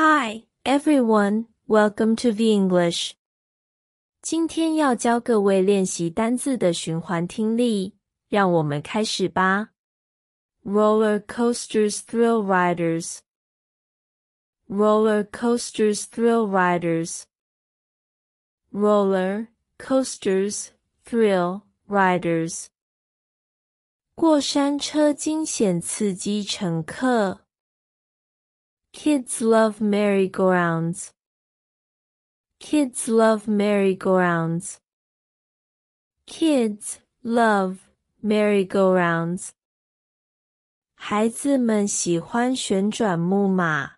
Hi, everyone. Welcome to V English. 今天要教各位练习单字的循环听力，让我们开始吧。Roller coasters, thrill riders. Roller coasters, thrill riders. Roller coasters, thrill riders. 过山车惊险刺激乘客。 Kids love merry-go-rounds. Kids love merry-go-rounds. Kids love merry-go-rounds. 孩子们喜欢旋转木马。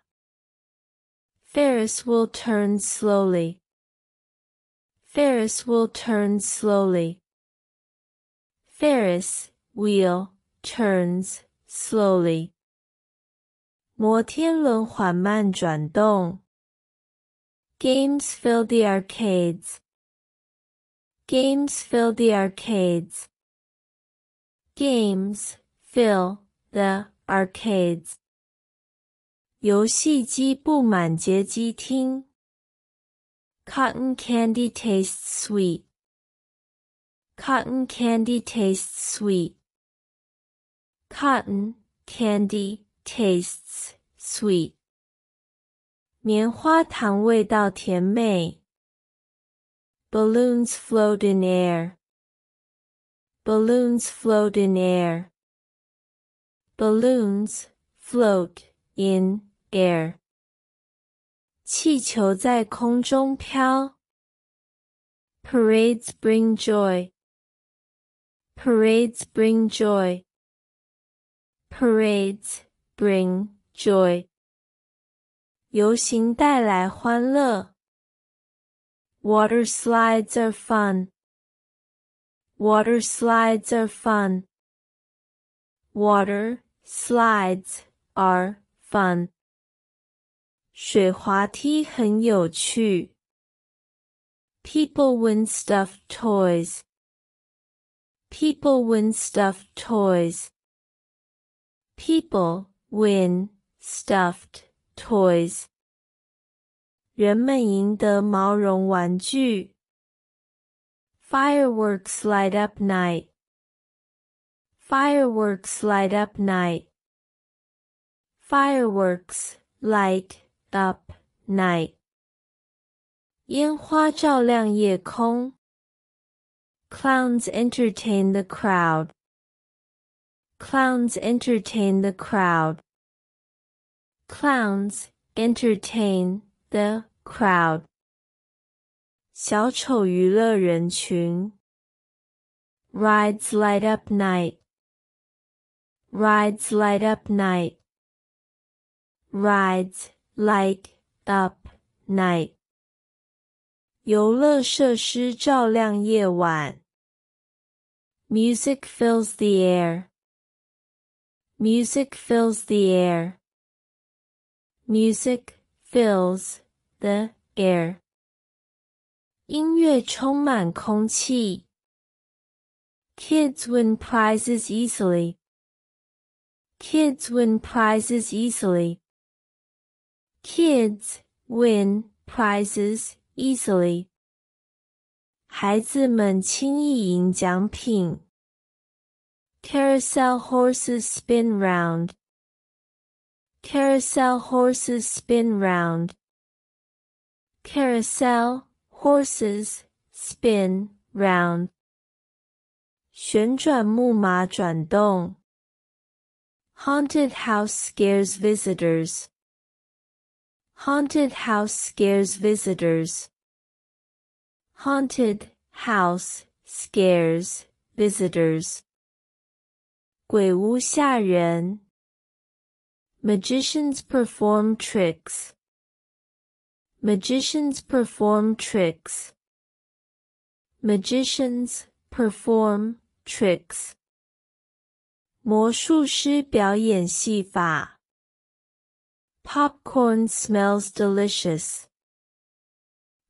Ferris wheel turn slowly. Ferris wheel turn slowly. Ferris wheel turns slowly. 摩天轮缓慢转动。Games fill the arcades. Games fill the arcades. Games fill the arcades. 游戏机布满街机厅。Cotton candy tastes sweet. Cotton candy tastes sweet. Cotton candy tastes sweet. 棉花糖味道甜美。Balloons float in air. Balloons float in air. Balloons float in air. 气球在空中飘。Parades bring joy. Parades bring joy. Parades bring joy. 游行带来欢乐。Water slides are fun. Water slides are fun. Water slides are fun. 水滑梯很有趣。People win stuffed toys. People win stuffed toys. People win stuffed toys. 人们赢得毛绒玩具。Fireworks light up night. Fireworks light up night. Fireworks light up night. 烟花照亮夜空。Clowns entertain the crowd. Clowns entertain the crowd. Clowns entertain the crowd. 小丑娱乐人群。Rides light up night. Rides light up night. Rides light up night. 游乐设施照亮夜晚。Music fills the air. Music fills the air. Music fills the air. 音乐充满空气。Kids win prizes easily. Kids win prizes easily. Kids win prizes easily. 孩子们轻易赢奖品。 Carousel horses spin round. Carousel horses spin round. Carousel horses spin round. 旋转木马转动。Haunted house scares visitors. Haunted house scares visitors. Haunted house scares visitors. 鬼屋吓人。Magicians perform tricks. Magicians perform tricks. Magicians perform tricks. 魔术师表演戏法。Popcorn smells delicious.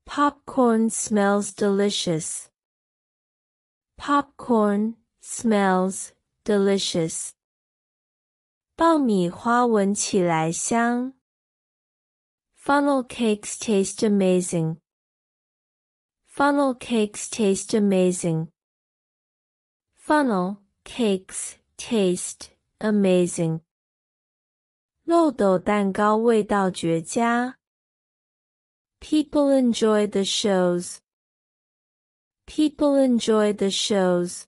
Popcorn smells delicious. Popcorn smells delicious. 爆米花闻起来香。 Funnel cakes taste amazing. Funnel cakes taste amazing. Funnel cakes taste amazing. 漏斗蛋糕味道绝佳。People enjoy the shows. People enjoy the shows.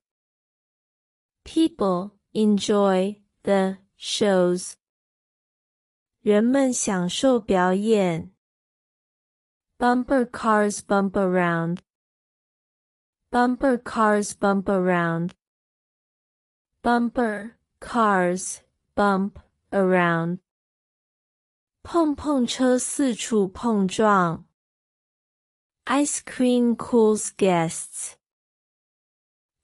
People enjoy the shows. 人们享受表演。Bumper cars bump around. Bumper cars bump around. Bumper cars bump around. 碰碰车四处碰撞。Ice cream cools guests.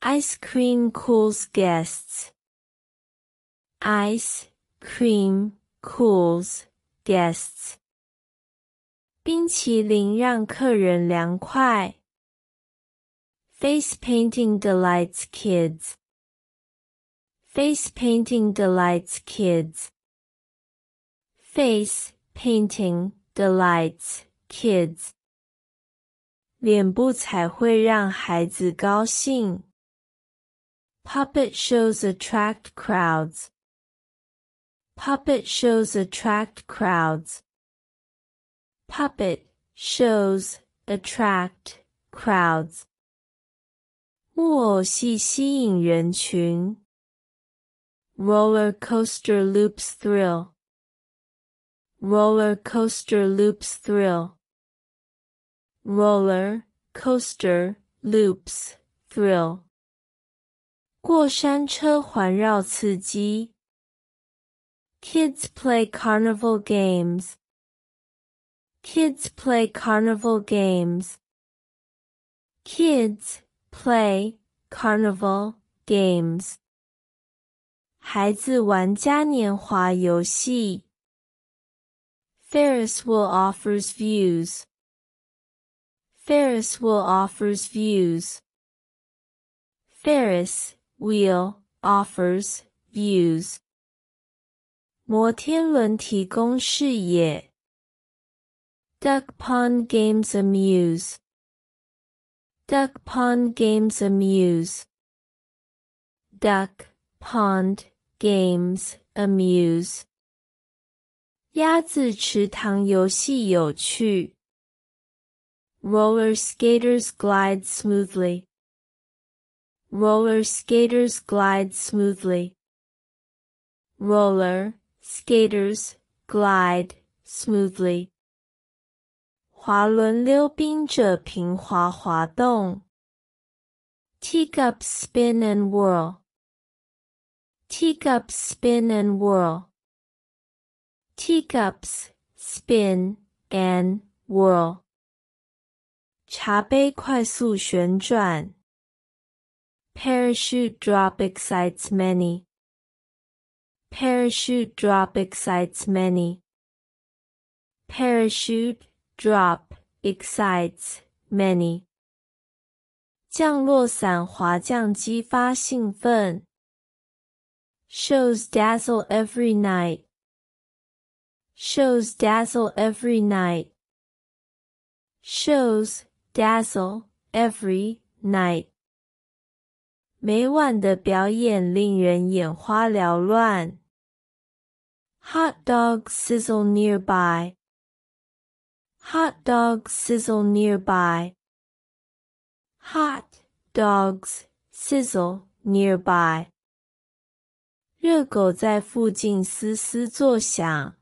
Ice cream cools guests. Ice cream cools guests. 冰淇淋让客人凉快。Face painting delights kids. Face painting delights kids. Face painting delights kids. 脸部彩绘让孩子高兴。 Puppet shows attract crowds. Puppet shows attract crowds. Puppet shows attract crowds. 木偶戏吸引人群。Roller coaster loops thrill. Roller coaster loops thrill. Roller coaster loops thrill. 过山车环绕刺激。Kids play carnival games. Kids play carnival games. Kids play carnival games. 孩子玩嘉年华游戏。Ferris wheel offers views. Ferris wheel offers views. Ferris wheel offers views. 摩天轮提供视野。Duck pond games amuse. Duck pond games amuse. Duck pond games amuse. 鸭子池塘游戏有趣。Roller skaters glide smoothly. Roller skaters glide smoothly. Roller skaters glide smoothly. 滑轮溜冰者平滑滑动。Teacups spin and whirl. Teacups spin and whirl. Teacups spin and whirl. 茶杯快速旋转。 Parachute drop excites many. Parachute drop excites many. Parachute drop excites many. 降落伞滑降激发兴奋。Shows dazzle every night. Shows dazzle every night. Shows dazzle every night. 每晚的表演令人眼花缭乱。Hot dogs sizzle nearby. Hot dogs sizzle nearby. Hot dogs sizzle nearby. 热狗在附近嘶嘶作响。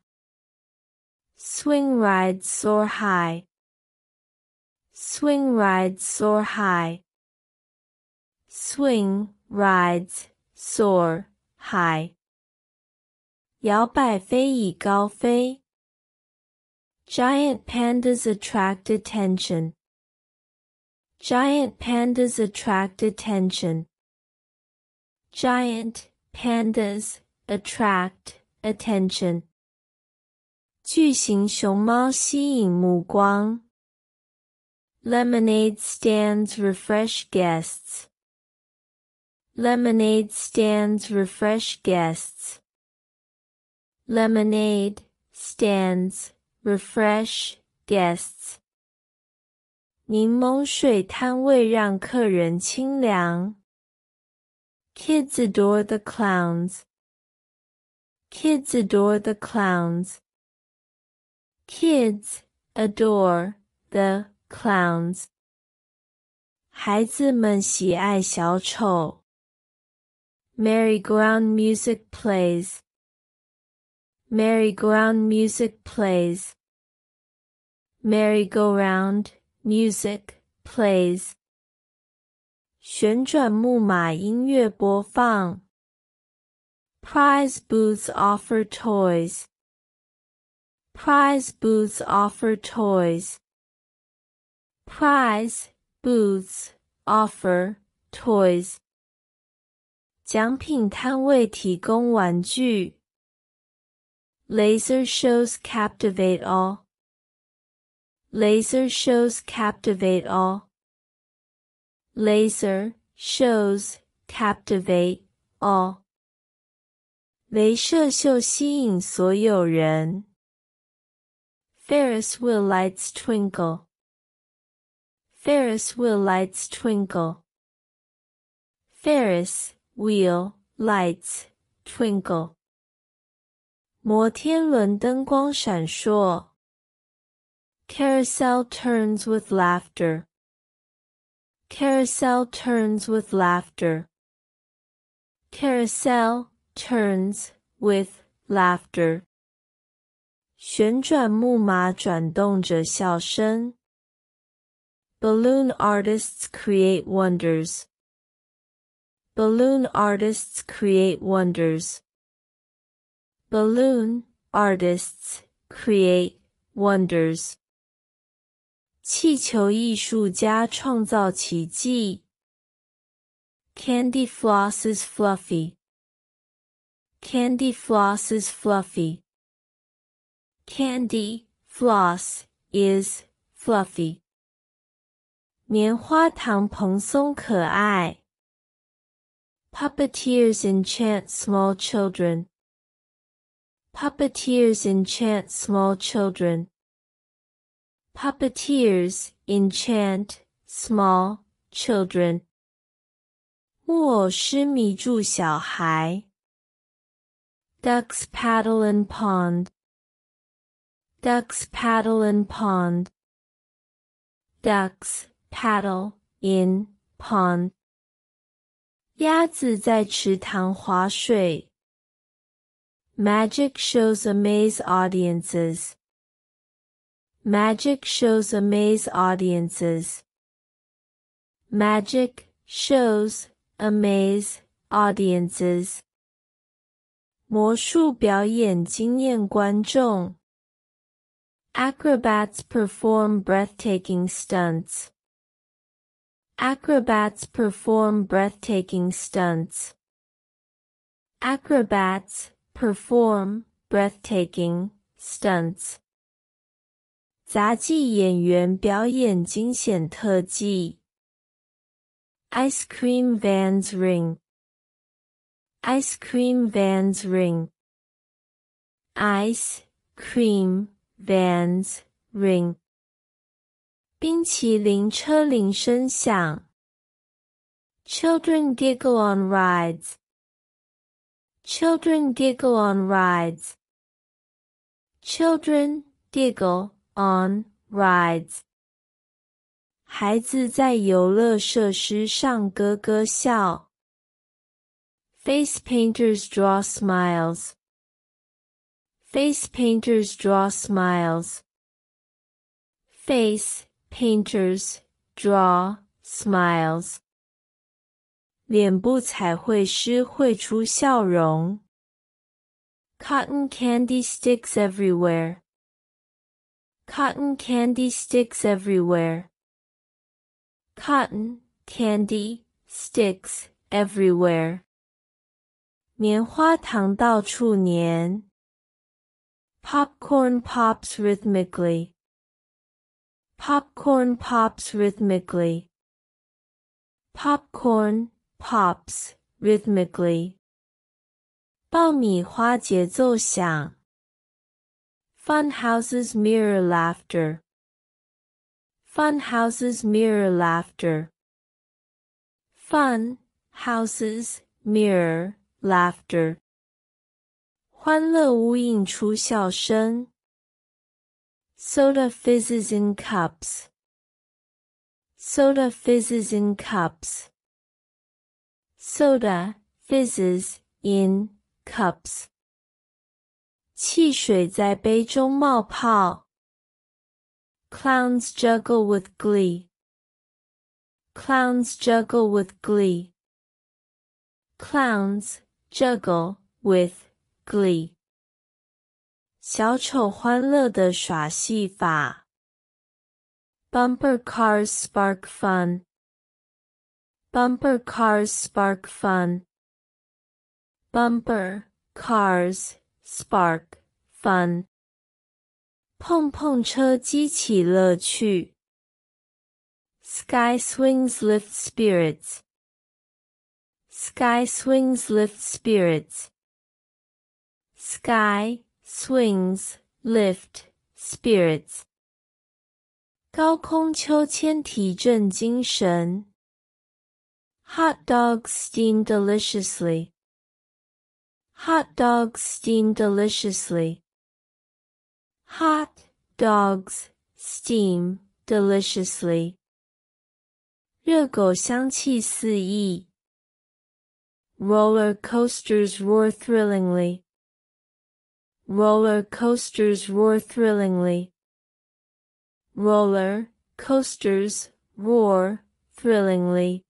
Swing rides soar high. Swing rides soar high. Swing rides soar high. 摇摆飞椅高飞。Giant pandas attract attention. Giant pandas attract attention. Giant pandas attract attention. 巨型熊猫吸引目光。Lemonade stands refresh guests. Lemonade stands refresh guests. Lemonade stands refresh guests. 柠檬水摊位让客人清凉。Kids adore the clowns. Kids adore the clowns. Kids adore the clowns. 孩子们喜爱小丑。 Merry-go-round music plays. Merry-go-round music plays. Merry-go-round music plays. 旋转木马音乐播放。Prize booths offer toys. Prize booths offer toys. Prize booths offer toys. 奖品摊位提供玩具。Laser shows captivate all. Laser shows captivate all. Laser shows captivate all. 镭射秀吸引所有人。Ferris wheel lights twinkle. Ferris wheel lights twinkle. Ferris wheel lights twinkle. 摩天轮灯光闪烁。Carousel turns with laughter. Carousel turns with laughter. Carousel turns with laughter. 旋转木马转动着笑声。Balloon artists create wonders. Balloon artists create wonders. Balloon artists create wonders. 气球艺术家创造奇迹。Candy floss is fluffy. Candy floss is fluffy. Candy floss is fluffy. 棉花糖蓬松可爱。 Puppeteers enchant small children. Puppeteers enchant small children. Puppeteers enchant small children. 木偶师迷住小孩。Ducks paddle in pond. Ducks paddle in pond. Ducks paddle in pond. 鸭子在池塘划水。Magic shows amaze audiences. Magic shows amaze audiences. Magic shows amaze audiences. 魔术表演惊艳观众。Acrobats perform breathtaking stunts. Acrobats perform breathtaking stunts. Acrobats perform breathtaking stunts. 杂技演员表演惊险特技。Ice cream vans ring. Ice cream vans ring. Ice cream vans ring. 冰淇淋车铃声响。Children giggle on rides. Children giggle on rides. Children giggle on rides. 孩子在游乐设施上咯咯笑。Face painters draw smiles. Face painters draw smiles. Face painters draw smiles. 脸部彩绘师绘出笑容。Cotton candy sticks everywhere. Cotton candy sticks everywhere. Cotton candy sticks everywhere. 棉花糖到处粘。Popcorn pops rhythmically. Popcorn pops rhythmically. Popcorn pops rhythmically. 爆米花节奏响。 Fun houses mirror laughter. Fun houses mirror laughter. Fun houses mirror laughter. 欢乐屋映出笑声。 Soda fizzes in cups. Soda fizzes in cups. Soda fizzes in cups. 汽水在杯中冒泡。Clowns juggle with glee. Clowns juggle with glee. Clowns juggle with glee. 小丑欢乐的耍戏法。Bumper cars spark fun. Bumper cars spark fun. Bumper cars spark fun. 碰碰车激起乐趣。Sky swings lift spirits. Sky swings lift spirits. Sky swings lift spirits. 高空秋千提振精神。Hot dogs steam deliciously. Hot dogs steam deliciously. Hot dogs steam deliciously. 热狗香气四溢。Roller coasters roar thrillingly. Roller coasters roar thrillingly. Roller coasters roar thrillingly.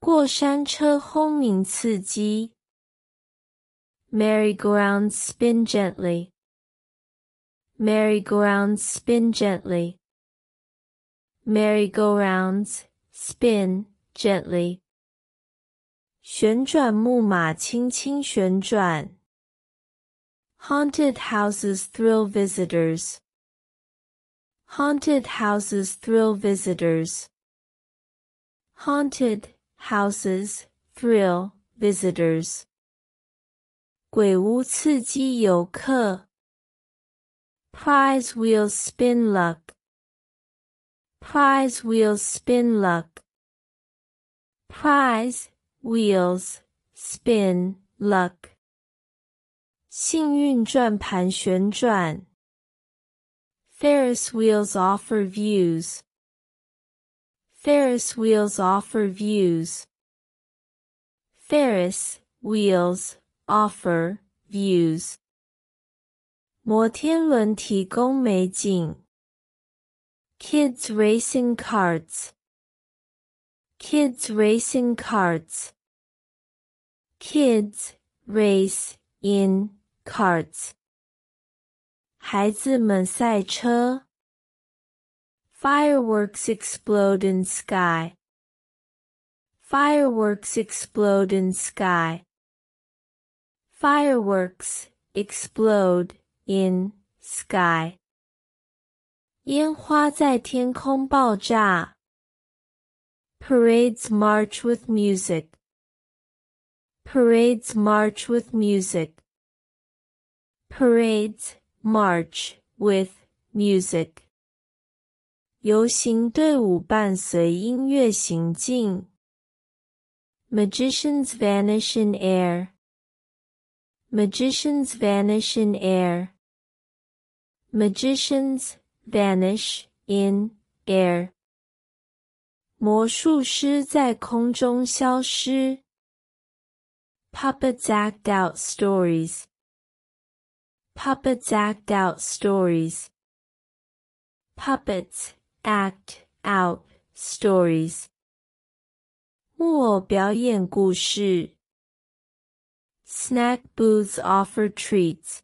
过山车轰鸣刺激。Merry-go-rounds spin gently. Merry-go-rounds spin gently. Merry-go-rounds spin gently. 旋转木马轻轻旋转。 Haunted houses thrill visitors. Haunted houses thrill visitors. Haunted houses thrill visitors. 鬼屋刺激游客。Prize wheels spin luck. Prize wheels spin luck. Prize wheels spin luck. 幸运转盘旋转。Ferris wheels offer views. Ferris wheels offer views. Ferris wheels offer views. 摩天轮提供美景。Kids racing carts. Kids racing carts. Kids race in carts. 孩子们赛车。Fireworks explode in sky. Fireworks explode in sky. Fireworks explode in sky. 烟花在天空爆炸。Parades march with music. Parades march with music. Parades march with music. 游行队伍伴随音乐行进。Magicians vanish in air. Magicians vanish in air. Magicians vanish in air. 魔术师在空中消失。Puppets act out stories. Puppets act out stories. Puppets act out stories. 木偶表演故事。Snack booths offer treats.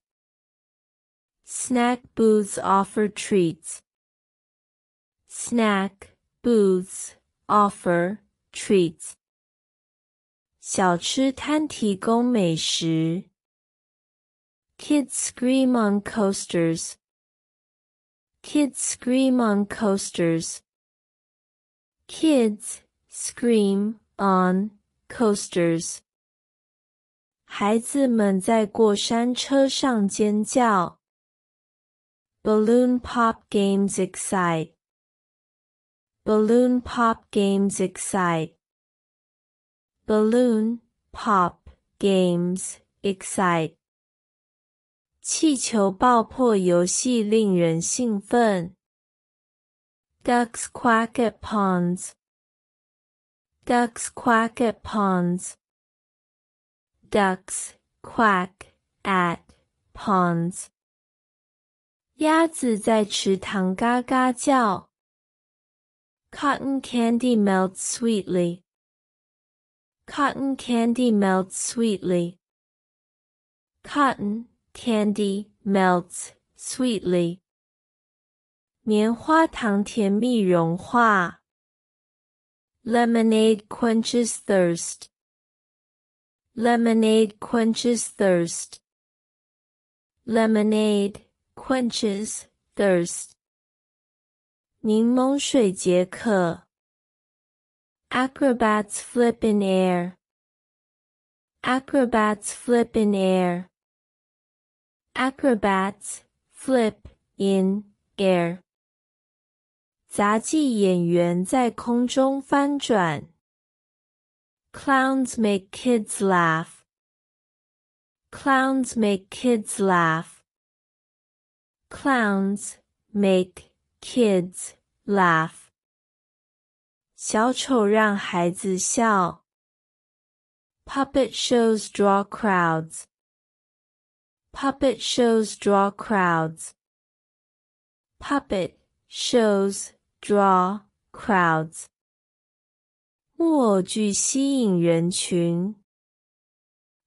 Snack booths offer treats. Snack booths offer treats. 小吃摊提供美食。 Kids scream on coasters. Kids scream on coasters. Kids scream on coasters. 孩子们在过山车上尖叫。 Balloon pop games excite. Balloon pop games excite. Balloon pop games excite. 气球爆破游戏令人兴奋。Ducks quack at ponds. Ducks quack at ponds. Ducks quack at ponds. 鸭子在池塘嘎嘎叫。Cotton candy melts sweetly. Cotton candy melts sweetly. Cotton candy melts sweetly. 棉花糖甜蜜融化。Lemonade quenches thirst. Lemonade quenches thirst. Lemonade quenches thirst. 柠檬水解渴。Acrobats flip in air. Acrobats flip in air. Acrobats flip in air. 杂技演员在空中翻转。Clowns make kids laugh. Clowns make kids laugh. Clowns make kids laugh. 小丑让孩子笑。Puppet shows draw crowds. Puppet shows draw crowds. Puppet shows draw crowds. 木偶剧吸引人群。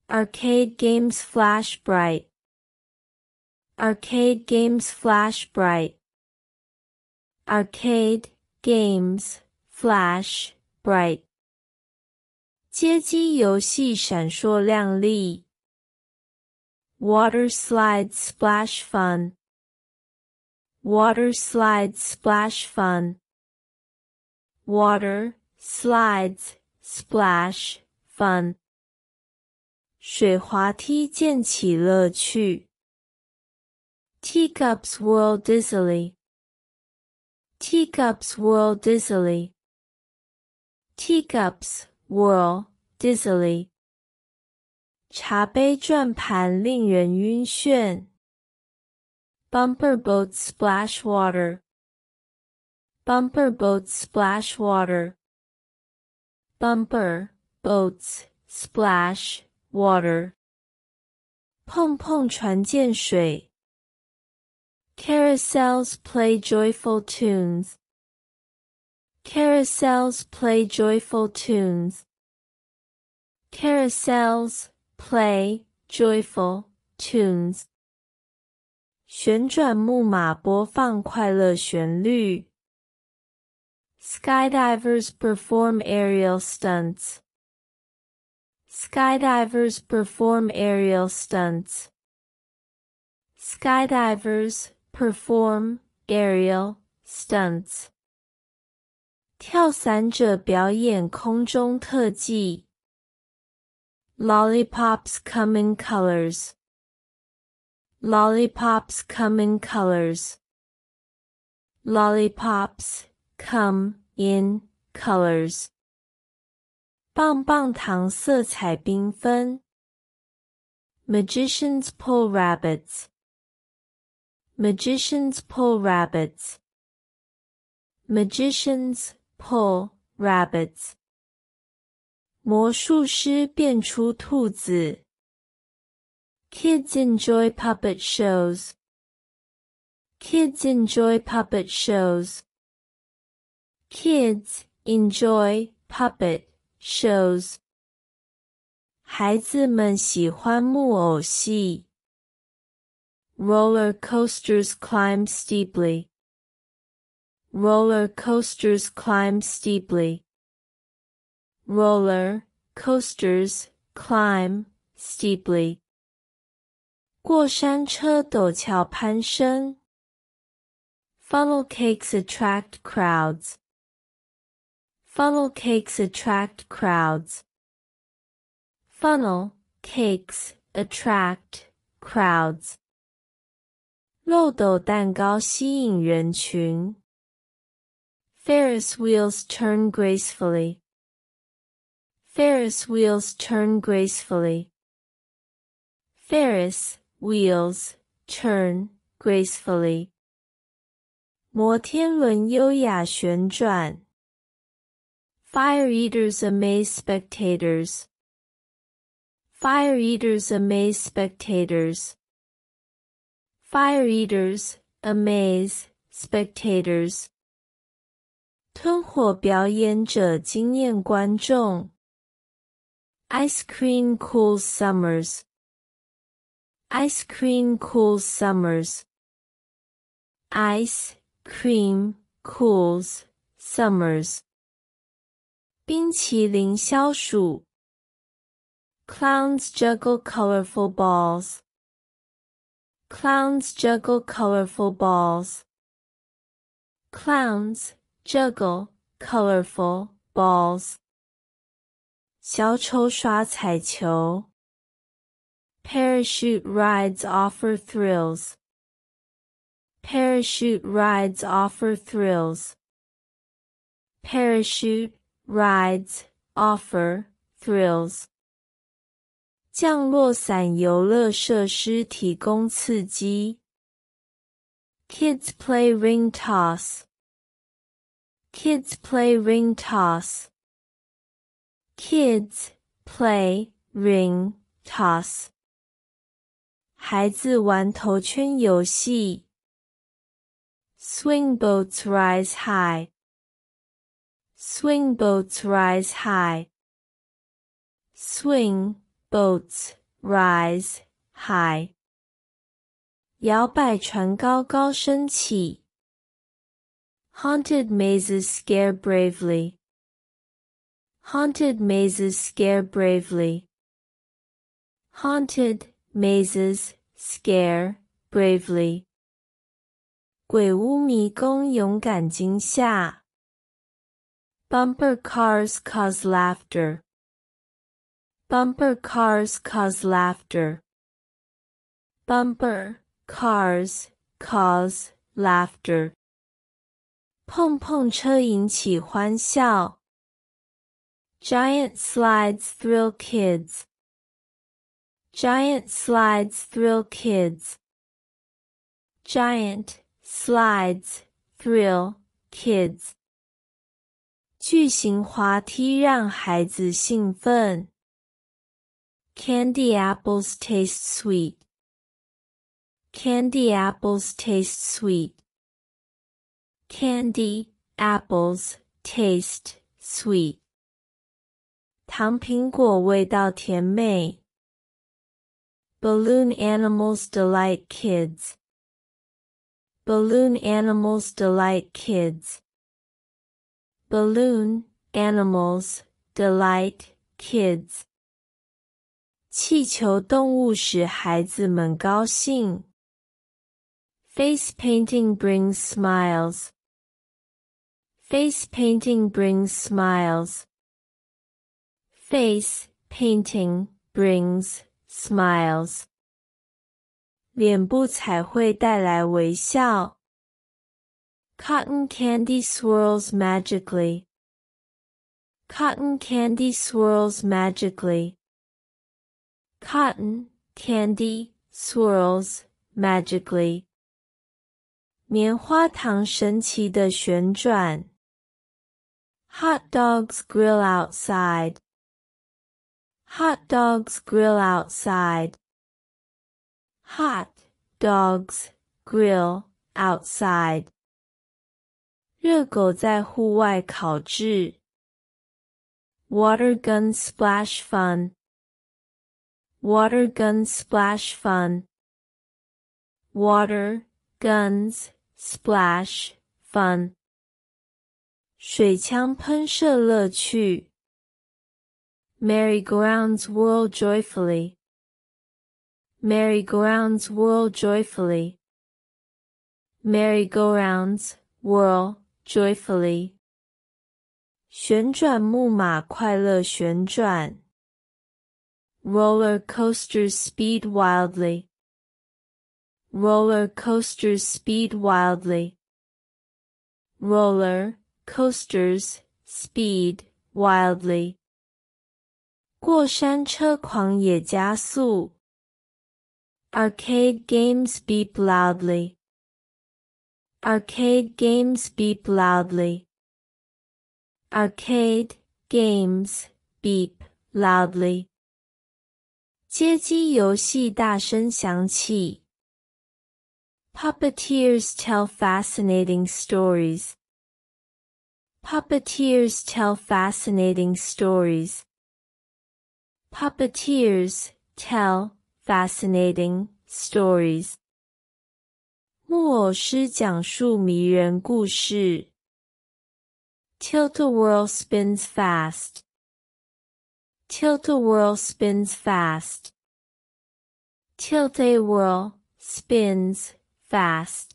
Arcade games flash bright. Arcade games flash bright. Arcade games flash bright. 街机游戏闪烁亮丽。 Water slide splash fun. Water slide splash fun. Water slides splash fun. 水滑梯溅起乐趣。Teacups whirl dizzily. Teacups whirl dizzily. Teacups whirl dizzily. 茶杯转盘令人晕眩。Bumper boats splash water. Bumper boats splash water. Bumper boats splash water. 碰碰船溅水。Carousels play joyful tunes. Carousels play joyful tunes. Carousels play joyful tunes. 旋转木马播放快乐旋律。Skydivers perform aerial stunts. Skydivers perform aerial stunts. Skydivers perform aerial stunts. 跳伞者表演空中特技。 Lollipops come in colors. Lollipops come in colors. Lollipops come in colors. 棒棒糖色彩缤纷。Magicians pull rabbits. Magicians pull rabbits. Magicians pull rabbits. 魔术师变出兔子。Kids enjoy puppet shows. Kids enjoy puppet shows. Kids enjoy puppet shows. 孩子们喜欢木偶戏。Roller coasters climb steeply. Roller coasters climb steeply. Roller coasters climb steeply. 过山车陡峭攀升。Funnel cakes attract crowds. Funnel cakes attract crowds. Funnel cakes attract crowds. 漏斗蛋糕吸引人群。Ferris wheels turn gracefully. Ferris wheels turn gracefully. Ferris wheels turn gracefully. 摩天轮优雅旋转。Fire eaters amaze spectators. Fire eaters amaze spectators. Fire eaters amaze spectators. 吞火表演者惊艳观众。 Ice cream cools summers. Ice cream cools summers. Ice cream cools summers. 冰淇淋消暑。Clowns juggle colorful balls. Clowns juggle colorful balls. Clowns juggle colorful balls. 小丑耍彩球。Parachute rides offer thrills. Parachute rides offer thrills. Parachute rides offer thrills. 降落伞游乐设施提供刺激。Kids play ring toss. Kids play ring toss. Kids play ring toss. 孩子玩头圈游戏。Swing boats rise high. Swing boats rise high. Swing boats rise high. 摇摆船高高升起。Haunted mazes scare bravely. Haunted mazes scare bravely. Haunted mazes scare bravely. 鬼屋迷宫勇敢惊吓。Bumper cars cause laughter. Bumper cars cause laughter. Bumper cars cause laughter. 碰碰车引起欢笑。 Giant slides thrill kids. Giant slides thrill kids. Giant slides thrill kids. 巨型滑梯让孩子兴奋。Candy apples taste sweet. Candy apples taste sweet. Candy apples taste sweet. 糖苹果味道甜美。Balloon animals delight kids. Balloon animals delight kids. Balloon animals delight kids. 气球动物使孩子们高兴。Face painting brings smiles. Face painting brings smiles. Face painting brings smiles. 脸部彩绘带来微笑。Cotton candy swirls magically. Cotton candy swirls magically. Cotton candy swirls magically. 棉花糖神奇的旋转。Hot dogs grill outside. Hot dogs grill outside. Hot dogs grill outside. 热狗在户外烤制。Water gun splash fun. Water gun splash fun. Water guns splash fun. 水枪喷射乐趣。 Merry-go-rounds whirl joyfully. Merry-go-rounds whirl joyfully. Merry-go-rounds whirl joyfully. 旋转木马快乐旋转。Roller coasters speed wildly. Roller coasters speed wildly. Roller coasters speed wildly. 过山车狂野加速。Arcade games beep loudly. Arcade games beep loudly. Arcade games beep loudly. 街机游戏大声响起。Puppeteers tell fascinating stories. Puppeteers tell fascinating stories. Puppeteers tell fascinating stories. 木偶师讲述迷人故事。Tilt-a-whirl spins fast. Tilt-a-whirl spins fast. Tilt-a-whirl spins fast.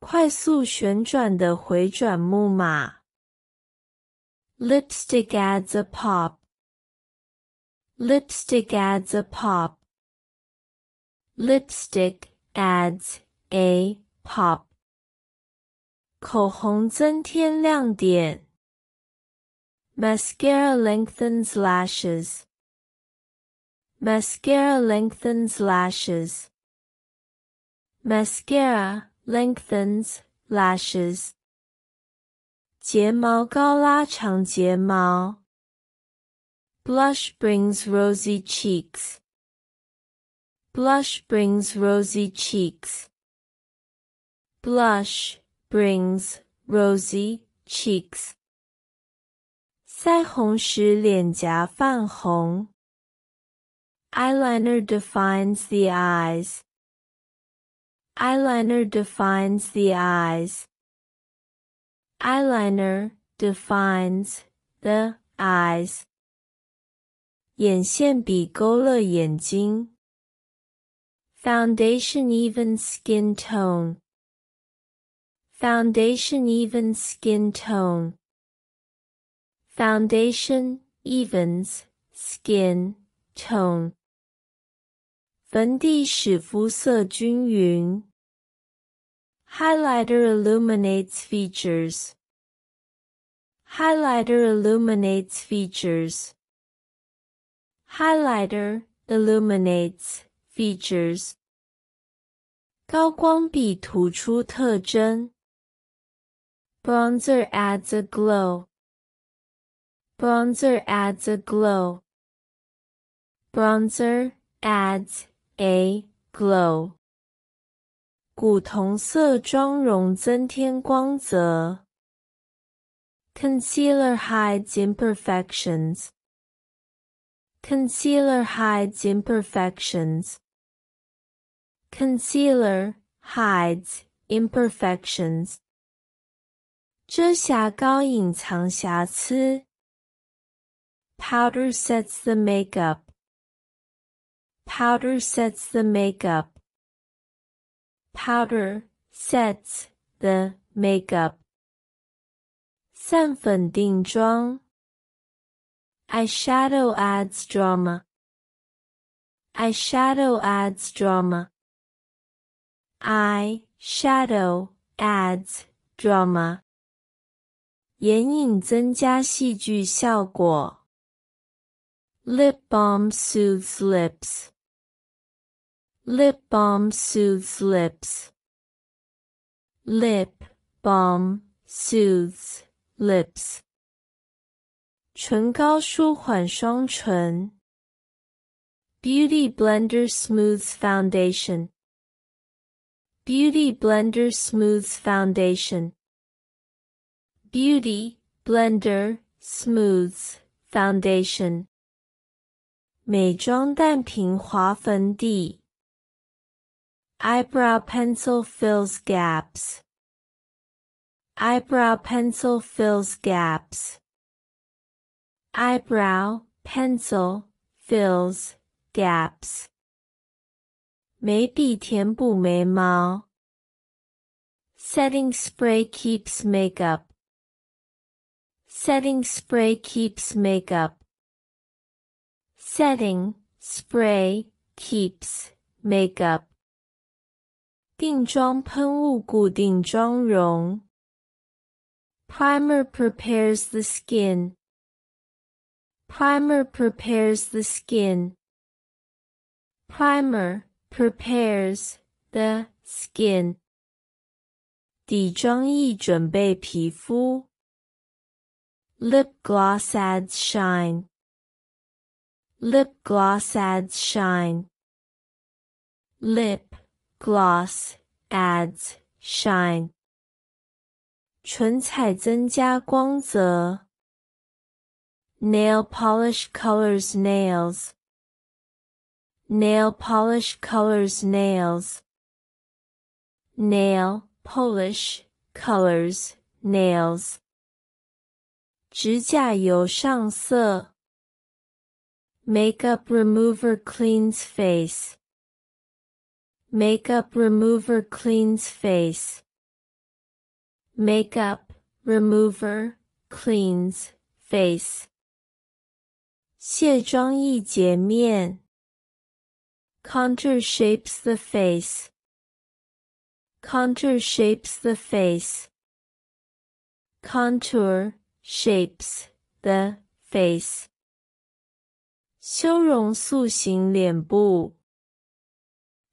快速旋转的回转木马。Lipstick adds a pop. Lipstick adds a pop. Lipstick adds a pop. 口红增添亮点。Mascara lengthens lashes. Mascara lengthens lashes. Mascara lengthens lashes. 睫毛膏拉长睫毛。 Blush brings rosy cheeks. Blush brings rosy cheeks. Blush brings rosy cheeks. 腮红使脸颊泛红。Eyeliner defines the eyes. Eyeliner defines the eyes. Eyeliner defines the eyes. 眼线笔勾勒眼睛。Foundation evens skin tone. Foundation evens skin tone. Foundation evens skin tone. 粉底使肤色均匀。Highlighter illuminates features. Highlighter illuminates features. Highlighter illuminates features. 高光笔突出特征。Bronzer adds a glow. Bronzer adds a glow. Bronzer adds a glow. 古铜色妆容增添光泽。Concealer hides imperfections. Concealer hides imperfections. Concealer hides imperfections. 遮瑕膏隐藏瑕疵。Powder sets the makeup. Powder sets the makeup. Powder sets the makeup. 散粉定妆。 Eyeshadow adds drama. Eyeshadow adds drama. Eyeshadow adds drama. 眼影增加戏剧效果。Lip balm soothes lips. Lip balm soothes lips. Lip balm soothes lips. 唇膏舒缓双唇。Beauty Blender Smooths Foundation. Beauty Blender Smooths Foundation. Beauty Blender Smooths Foundation. 美妆淡平滑粉底。Eyebrow pencil fills gaps. Eyebrow pencil fills gaps eyebrow pencil fills gaps. 眉笔填补眉毛。Setting spray keeps makeup. Setting spray keeps makeup. Setting spray keeps makeup. 定妆喷雾固定妆容。Primer prepares the skin. Primer prepares the skin. Primer prepares the skin. 底妆液准备皮肤。Lip gloss adds shine. Lip gloss adds shine. Lip gloss adds shine. 唇彩增加光泽。 Nail polish colors nails. Nail polish colors nails. Nail polish colors nails. 指甲油上色。Makeup remover cleans face. Makeup remover cleans face. Makeup remover cleans face. 卸妆液洁面。Contour shapes the face. Contour shapes the face. Contour shapes the face. 修容塑形脸部。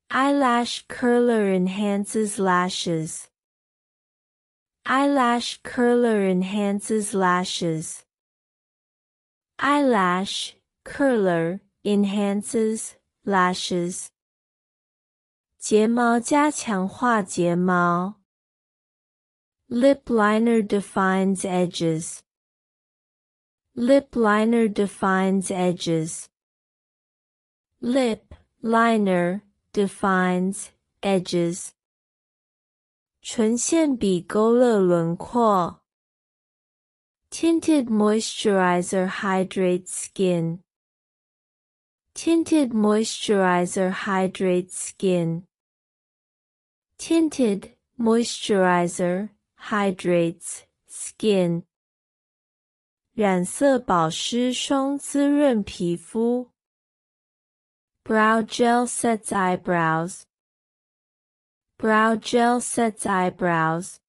Eyelash curler enhances lashes. Eyelash curler enhances lashes. Eyelash curler enhances lashes. 睫毛加强画睫毛。Lip liner defines edges. Lip liner defines edges. Lip liner defines edges. 唇线笔勾勒轮廓。 Tinted moisturizer hydrates skin. Tinted moisturizer hydrates skin. Tinted moisturizer hydrates skin. 染色保湿霜滋润皮肤。Brow gel sets eyebrows. Brow gel sets eyebrows.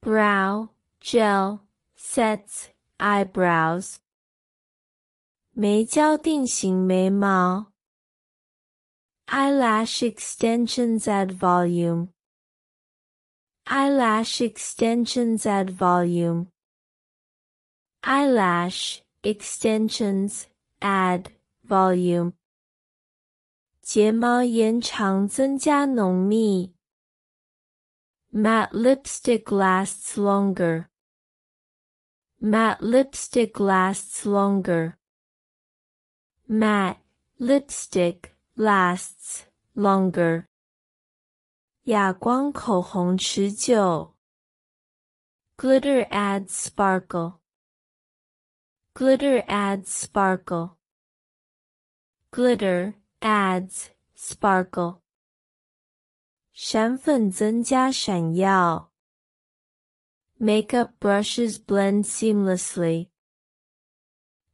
Brow gel sets eyebrows. 眉胶定型眉毛。Eyelash extensions add volume. Eyelash extensions add volume. Eyelash extensions add volume. 睫毛延长增加浓密。Matte lipstick lasts longer. Matte lipstick lasts longer. Matte lipstick lasts longer. 哑光口红持久。Glitter adds sparkle. Glitter adds sparkle. Glitter adds sparkle. 闪粉增加闪耀。 Makeup brushes blend seamlessly.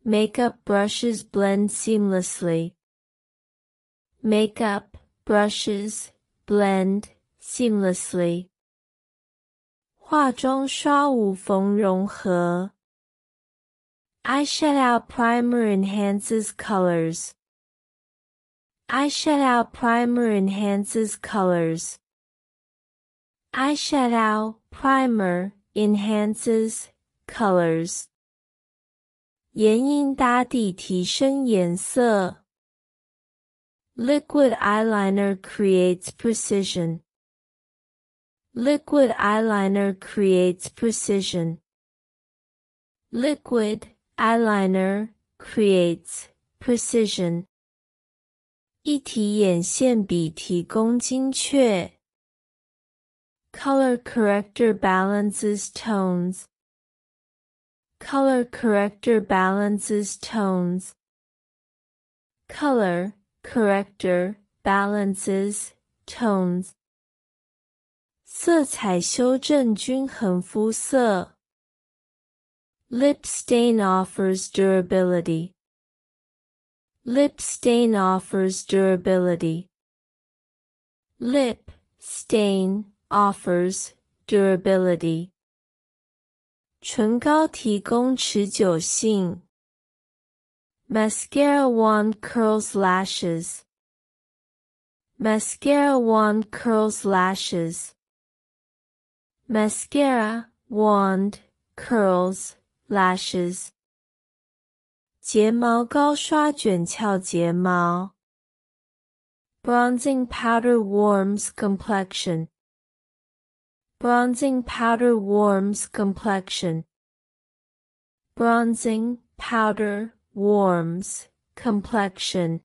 Makeup brushes blend seamlessly. Makeup brushes blend seamlessly. 化妆刷无缝融合。Eyeshadow primer enhances colors. Eyeshadow primer enhances colors. Eyeshadow primer enhances colors. 眼影打底提升颜色。Liquid eyeliner creates precision. Liquid eyeliner creates precision. Liquid eyeliner creates precision. 一体眼线笔提供精确。 Color corrector balances tones. Color corrector balances tones. Color corrector balances tones. 色彩修正均衡肤色。Lip stain offers durability. Lip stain offers durability. Lip stain offers durability. 唇膏提供持久性。Mascara wand curls lashes. Mascara wand curls lashes. Mascara wand curls lashes. 睫毛膏刷卷翘睫毛。Bronzing powder warms complexion. Bronzing powder warms complexion. Bronzing powder warms complexion.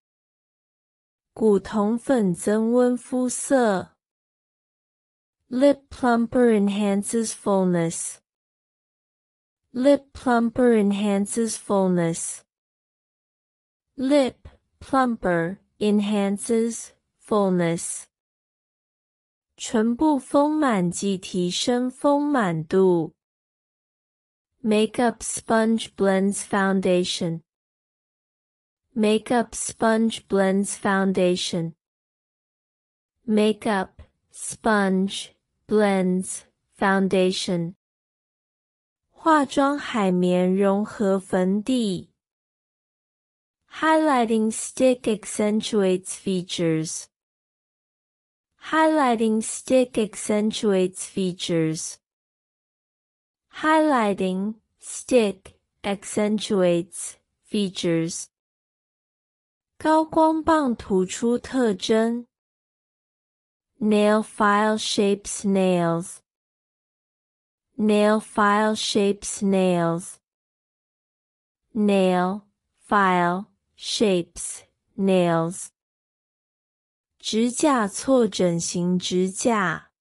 古铜粉增温肤色。Lip plumper enhances fullness. Lip plumper enhances fullness. Lip plumper enhances fullness. 唇部丰满剂提升丰满度。Makeup sponge blends foundation. Makeup sponge blends foundation. Makeup sponge blends foundation. 化妆海绵融合粉底。Highlighting stick accentuates features. Highlighting stick accentuates features. Highlighting stick accentuates features. 高光棒突出特征。Nail file shapes nails. Nail file shapes nails. Nail file shapes nails. 指甲错整形指甲。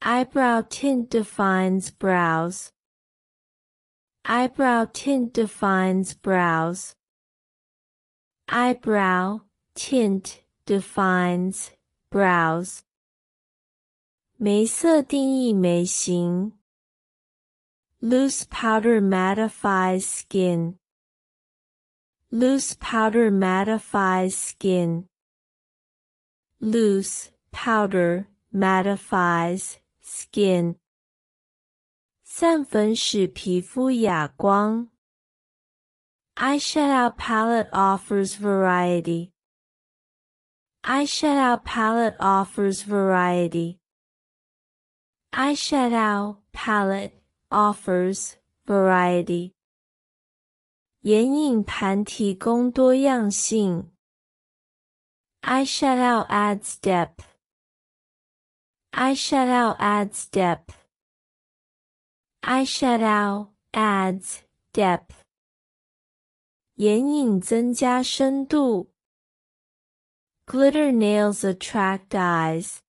Eyebrow tint defines brows. Eyebrow tint defines brows. Eyebrow tint defines brows. 眉色定义眉形。Loose powder mattifies skin. Loose powder mattifies skin. Loose powder mattifies skin. 散粉使皮肤哑光。Eyeshadow palette offers variety. Eyeshadow palette offers variety. Eyeshadow palette offers variety. 眼影盘提供多样性。 Eyeshadow adds depth. Eyeshadow adds depth. Eyeshadow adds depth. 眼影增加深度。Glitter nails attract eyes.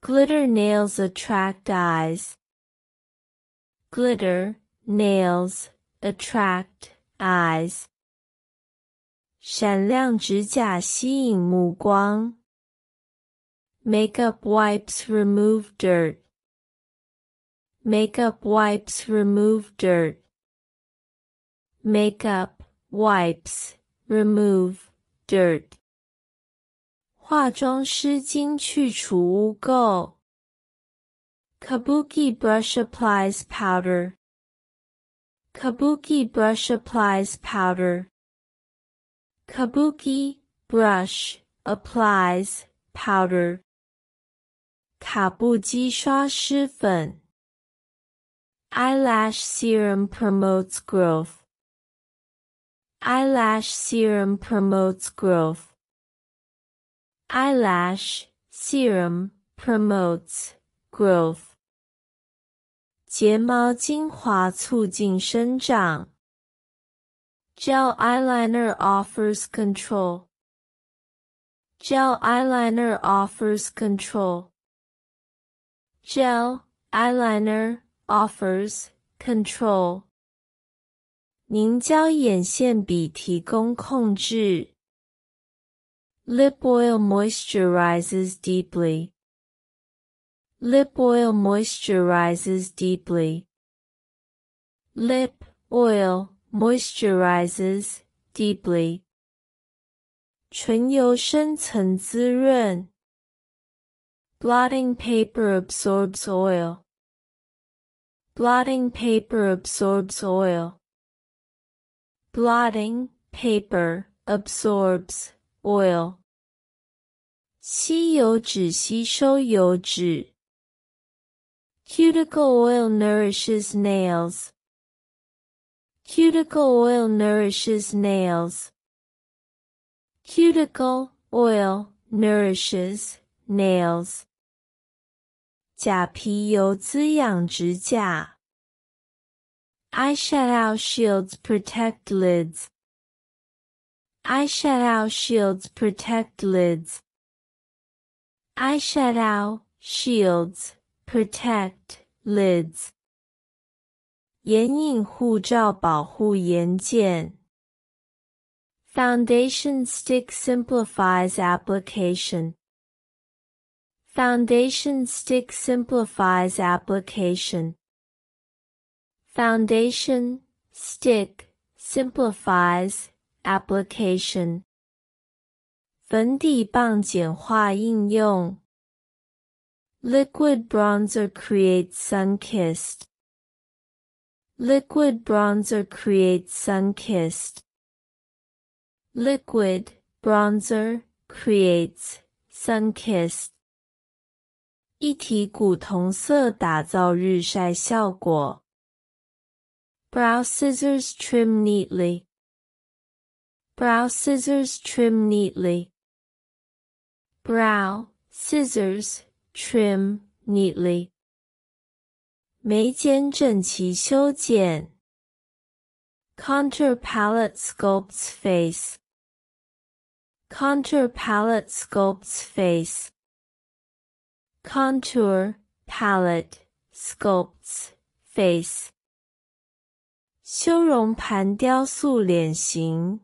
Glitter nails attract eyes. Glitter nails attract eyes. 闪亮指甲吸引目光。Makeup wipes remove dirt. Makeup wipes remove dirt. Makeup wipes remove dirt. 化妆湿巾去除污垢。Kabuki brush applies powder. Kabuki brush applies powder. Kabuki brush applies powder. 卡布基刷湿粉。Eyelash serum promotes growth. Eyelash serum promotes growth. Eyelash serum promotes growth. 睫毛精华促进生长。 Gel eyeliner offers control. Gel eyeliner offers control. Gel eyeliner offers control. 凝胶眼线笔提供控制。Lip oil moisturizes deeply. Lip oil moisturizes deeply. Lip oil moisturizes deeply. 唇油深层滋润。Blotting paper absorbs oil. Blotting paper absorbs oil. Blotting paper absorbs oil. 吸油纸吸收油脂。Cuticle oil nourishes nails. Cuticle oil nourishes nails. Cuticle oil nourishes nails. 假皮油滋养指甲。Eyeshadow shields protect lids. Eyeshadow shields protect lids. Eyeshadow shields protect lids. 眼影护照保护眼睑。Foundation stick simplifies application. Foundation stick simplifies application. Foundation stick simplifies application. 粉底棒简化应用。Liquid bronzer creates sun-kissed. Liquid bronzer creates sun-kissed. Liquid bronzer creates sun-kissed. 一体古铜色打造日晒效果。Brow scissors trim neatly. Brow scissors trim neatly. Brow scissors trim neatly. 眉间整齐修剪。Contour palette sculpts face. Contour palette sculpts face. Contour palette sculpts face. 修容盘雕塑脸型。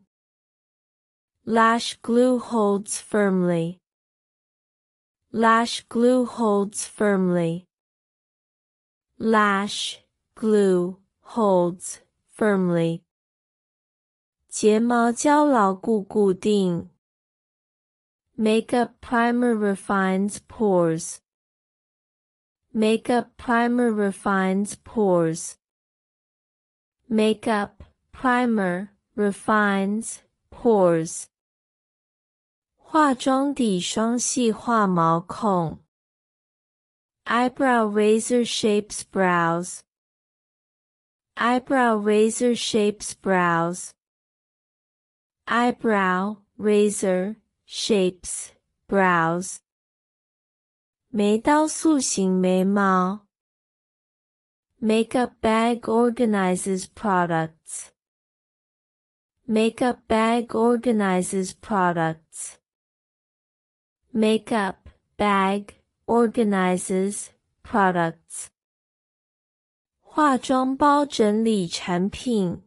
Lash glue holds firmly. Lash glue holds firmly. Lash glue holds firmly. 睫毛胶牢固固定。Makeup primer refines pores. Makeup primer refines pores. Makeup primer refines pores. 化妆底霜细化毛孔。 Eyebrow razor shapes brows. Eyebrow razor shapes brows. Eyebrow razor shapes brows. 眉刀塑形眉毛。Makeup bag organizes products. Makeup bag organizes products. Makeup bag organizes products. 化妆包整理产品。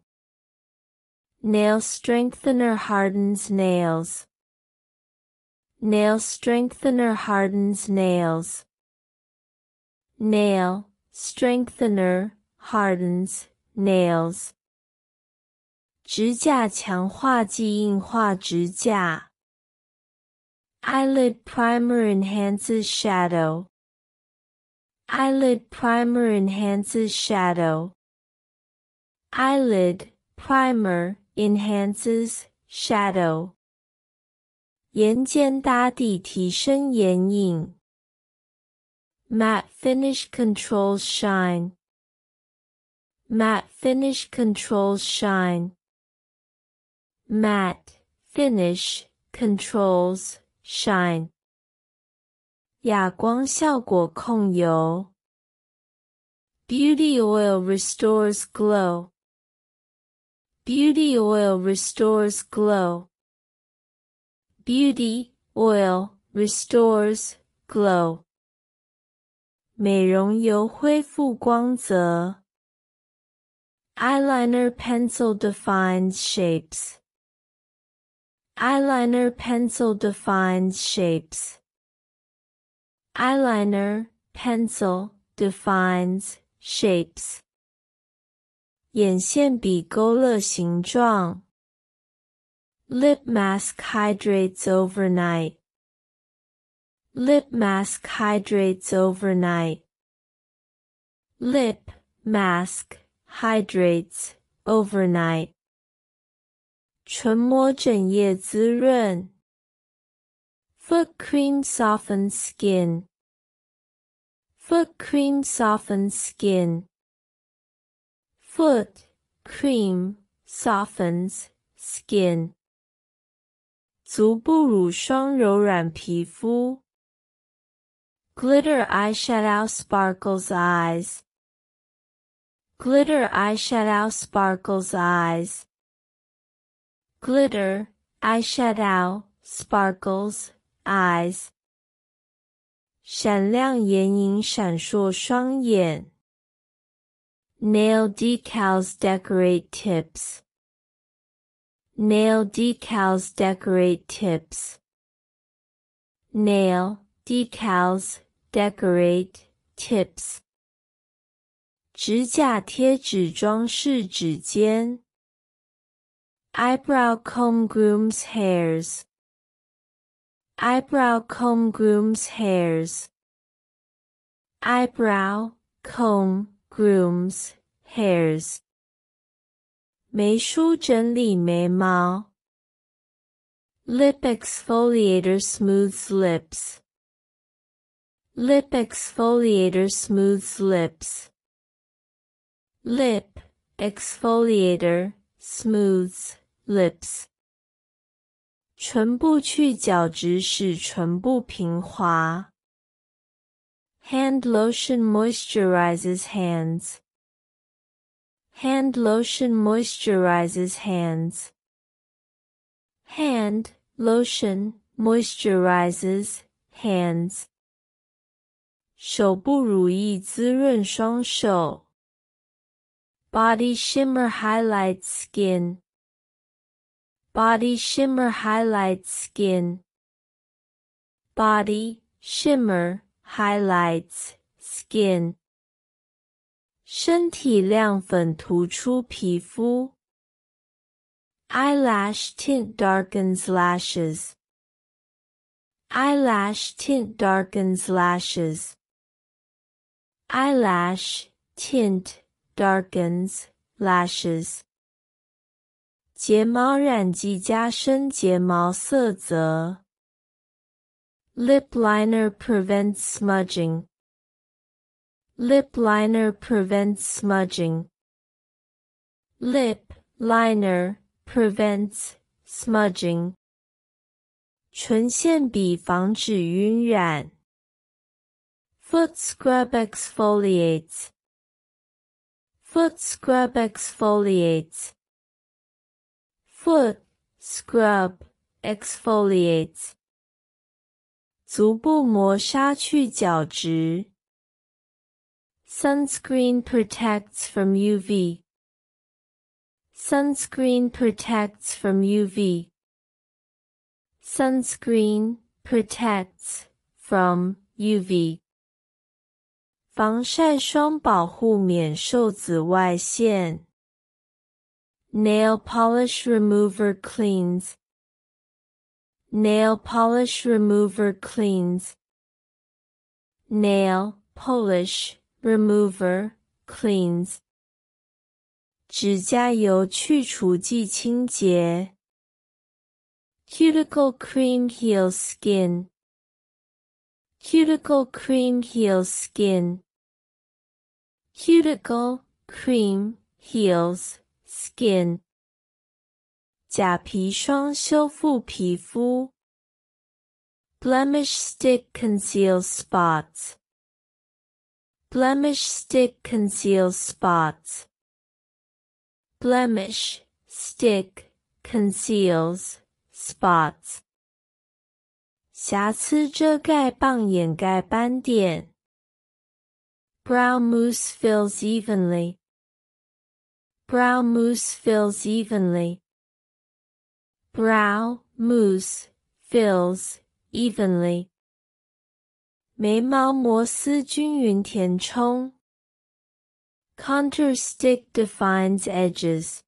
Nail strengthener hardens nails. Nail strengthener hardens nails. Nail strengthener hardens nails. 指甲强化剂硬化指甲。 Eyelid primer enhances shadow. Eyelid primer enhances shadow. Eyelid primer enhances shadow. 眼睑打底提升眼影。Matte finish controls shine. Matte finish controls shine. Matte finish controls shine，哑光效果控油。Beauty oil restores glow. Beauty oil restores glow. Beauty oil restores glow. 美容油恢复光泽。Eyeliner pencil defines shapes. Eyeliner pencil defines shapes. Eyeliner pencil defines shapes. 眼线笔勾勒形状。 Lip mask hydrates overnight. Lip mask hydrates overnight. Lip mask hydrates overnight. 唇膜整夜滋润。Foot cream softens skin. Foot cream softens skin. Foot cream softens skin. 足部乳霜柔软皮肤。Glitter eyeshadow sparkles eyes. Glitter eyeshadow sparkles eyes. Glitter eyeshadow sparkles eyes. 闪亮眼影闪烁双眼。Nail decals decorate tips. Nail decals decorate tips. Nail decals decorate tips. 指甲贴纸装饰指尖。 Eyebrow comb grooms hairs. Eyebrow comb grooms hairs. Eyebrow comb grooms hairs. 眉梳整理眉毛。Lip exfoliator smooths lips. Lip exfoliator smooths lips. Lip exfoliator smooths lips. 唇部去角质使唇部平滑。Hand lotion moisturizes hands. Hand lotion moisturizes hands. Hand lotion moisturizes hands. 手部乳液滋润双手。Body shimmer highlights skin. Body shimmer highlights skin. Body shimmer highlights skin. 身体亮粉突出皮肤。Eyelash tint darkens lashes. Eyelash tint darkens lashes. Eyelash tint darkens lashes. 睫毛染剂加深睫毛色泽。Lip liner prevents smudging. Lip liner prevents smudging. Lip liner prevents smudging. 唇线笔防止晕染。Foot scrub exfoliates. Foot scrub exfoliates. Foot scrub exfoliates. 足部磨砂去角质。Sunscreen protects from UV. Sunscreen protects from UV. Sunscreen protects from UV. 防晒霜保护免受紫外线。 Nail polish remover cleans. Nail polish remover cleans. Nail polish remover cleans. 指甲油去除剂清洁。Cuticle cream heals skin. Cuticle cream heals skin. Cuticle cream heals skin. 假皮霜修复皮肤。Blemish stick conceals spots. Blemish stick conceals spots. Blemish stick conceals spots. 瑕疵遮盖棒掩盖斑点。Brow mousse fills evenly. Brow mousse fills evenly. Brow mousse fills evenly. 眉毛摩丝均匀填充。Contour stick defines edges.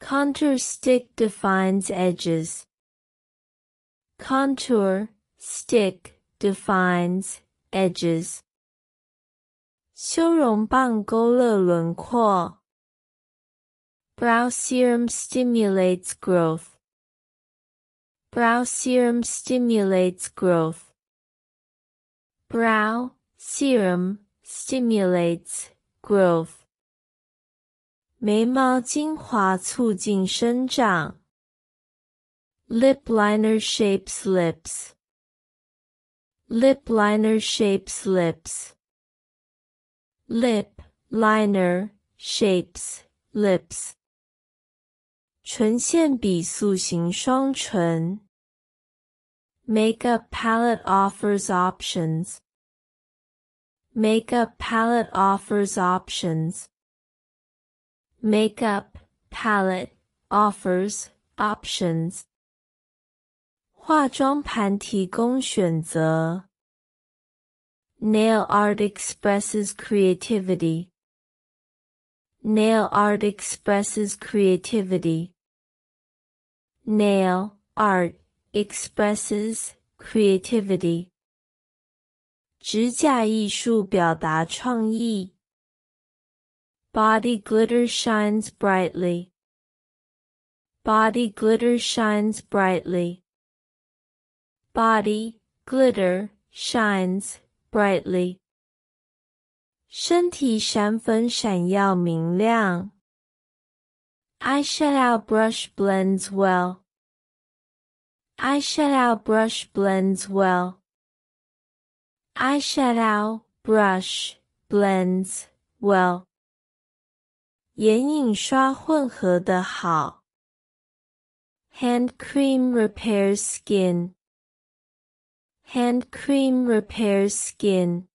Contour stick defines edges. Contour stick defines edges. 修容棒勾勒轮廓。 Brow serum stimulates growth. Brow serum stimulates growth. Brow serum stimulates growth. 眉毛精华促进生长。Lip liner shapes lips. Lip liner shapes lips. Lip liner shapes lips. 唇线笔塑形双唇。Makeup palette offers options. Makeup palette offers options. Makeup palette offers options. 化妆盘提供选择。Nail art expresses creativity. Nail art expresses creativity. Nail art expresses creativity. 指甲艺术表达创意。Body glitter shines brightly. Body glitter shines brightly. Body glitter shines brightly. 身体闪粉闪耀明亮。 Eyeshadow brush blends well. Eyeshadow brush blends well. Eyeshadow brush blends well. 眼影刷混合的好。Hand cream repairs skin. Hand cream repairs skin.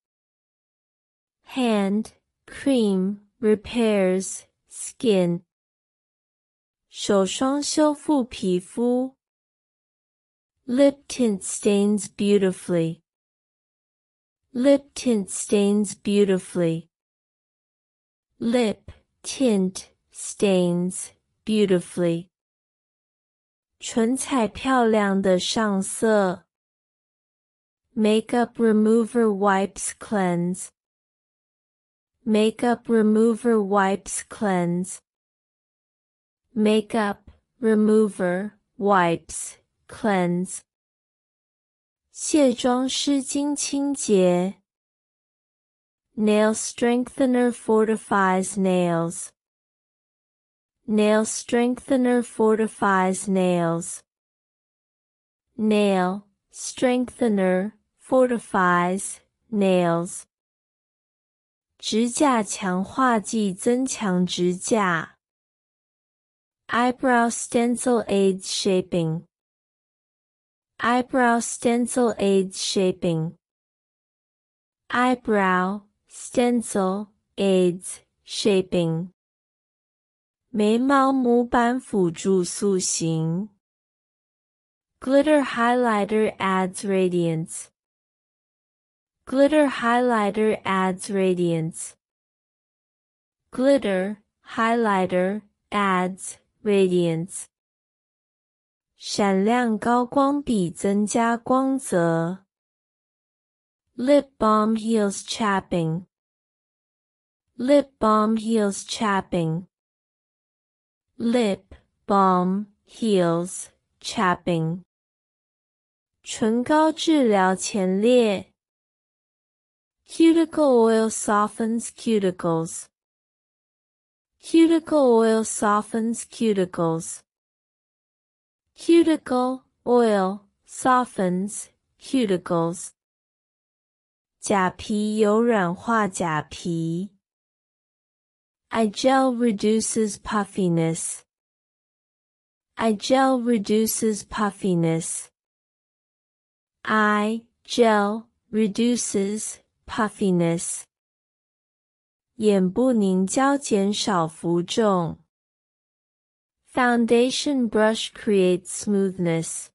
Hand cream repairs skin. 手霜修复皮肤。Lip tint stains beautifully. Lip tint stains beautifully. Lip tint stains beautifully. 唇彩漂亮的上色。Makeup remover wipes cleanse. Makeup remover wipes cleanse. Makeup remover wipes cleanse. 卸妆湿巾清洁。Nail strengthener fortifies nails. Nail strengthener fortifies nails. Nail strengthener fortifies nails. 指甲强化剂增强指甲。 Eyebrow stencil aids shaping. Eyebrow stencil aids shaping. Eyebrow stencil aids shaping. 眉毛模板辅助塑形。Glitter highlighter adds radiance. Glitter highlighter adds radiance. Glitter highlighter adds radiance. 闪亮高光笔增加光泽。Lip balm heals chapping. Lip balm heals chapping. Lip balm heals chapping. 唇膏治疗前裂。Cuticle oil softens cuticles. Cuticle oil softens cuticles. Cuticle oil softens cuticles. 甲皮油软化甲皮。Eye gel reduces puffiness. Eye gel reduces puffiness. Eye gel reduces puffiness. 眼部凝胶减少浮肿。Foundation brush creates smoothness.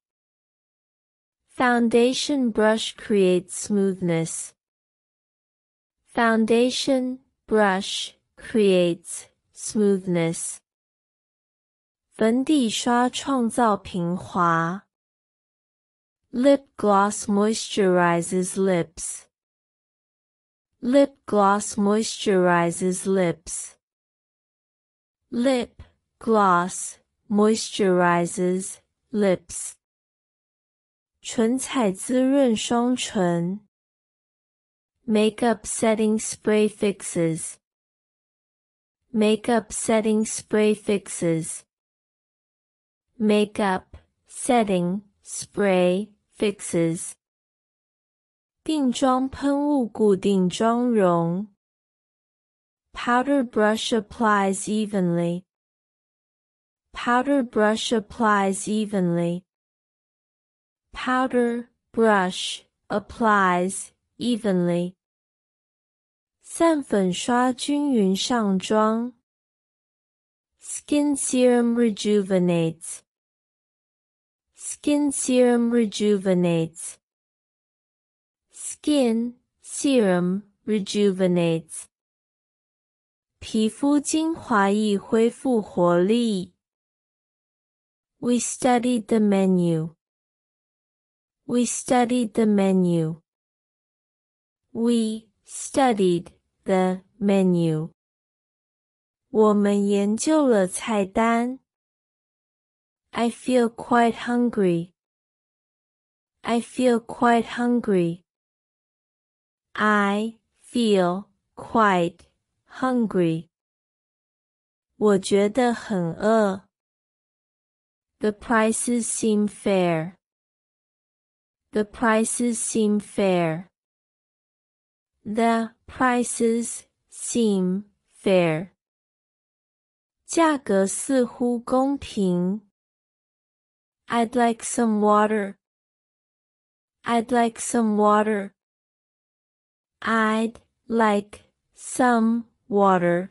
Foundation brush creates smoothness. Foundation brush creates smoothness. 粉底刷创造平滑。Lip gloss moisturizes lips. Lip gloss moisturizes lips. Lip gloss moisturizes lips. 唇彩滋润双唇。Makeup setting spray fixes. Makeup setting spray fixes. Makeup setting spray fixes. 定妆喷雾固定妆容。Powder brush applies evenly. Powder brush applies evenly. Powder brush applies evenly. 散粉刷均匀上妆。Skin serum rejuvenates. Skin serum rejuvenates. Skin serum rejuvenates. 皮肤精华液恢复活力。We studied the menu. We studied the menu. We studied the menu. 我们研究了菜单。I feel quite hungry. I feel quite hungry. I feel quite hungry. 我觉得很饿。The prices seem fair. The prices seem fair. The prices seem fair. 价格似乎公平。I'd like some water. I'd like some water. I'd like some water.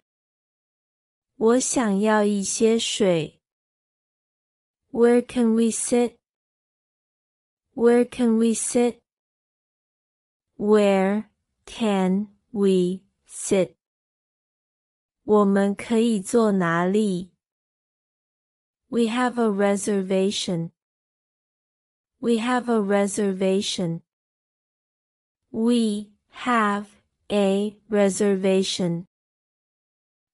我想要一些水。Where can we sit? Where can we sit? Where can we sit? 我们可以坐哪里？We have a reservation. We have a reservation. We have a reservation.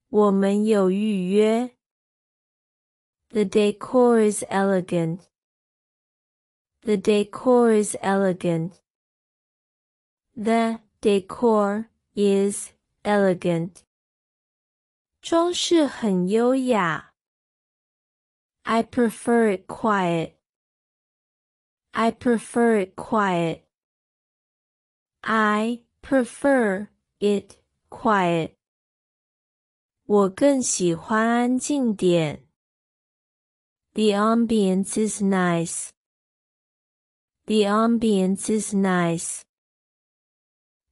我们有预约。The decor is elegant. The decor is elegant. The decor is elegant. 装饰很优雅。I prefer it quiet. I prefer it quiet. I prefer it quiet. 我更喜欢安静点。The ambience is nice. The ambience is nice.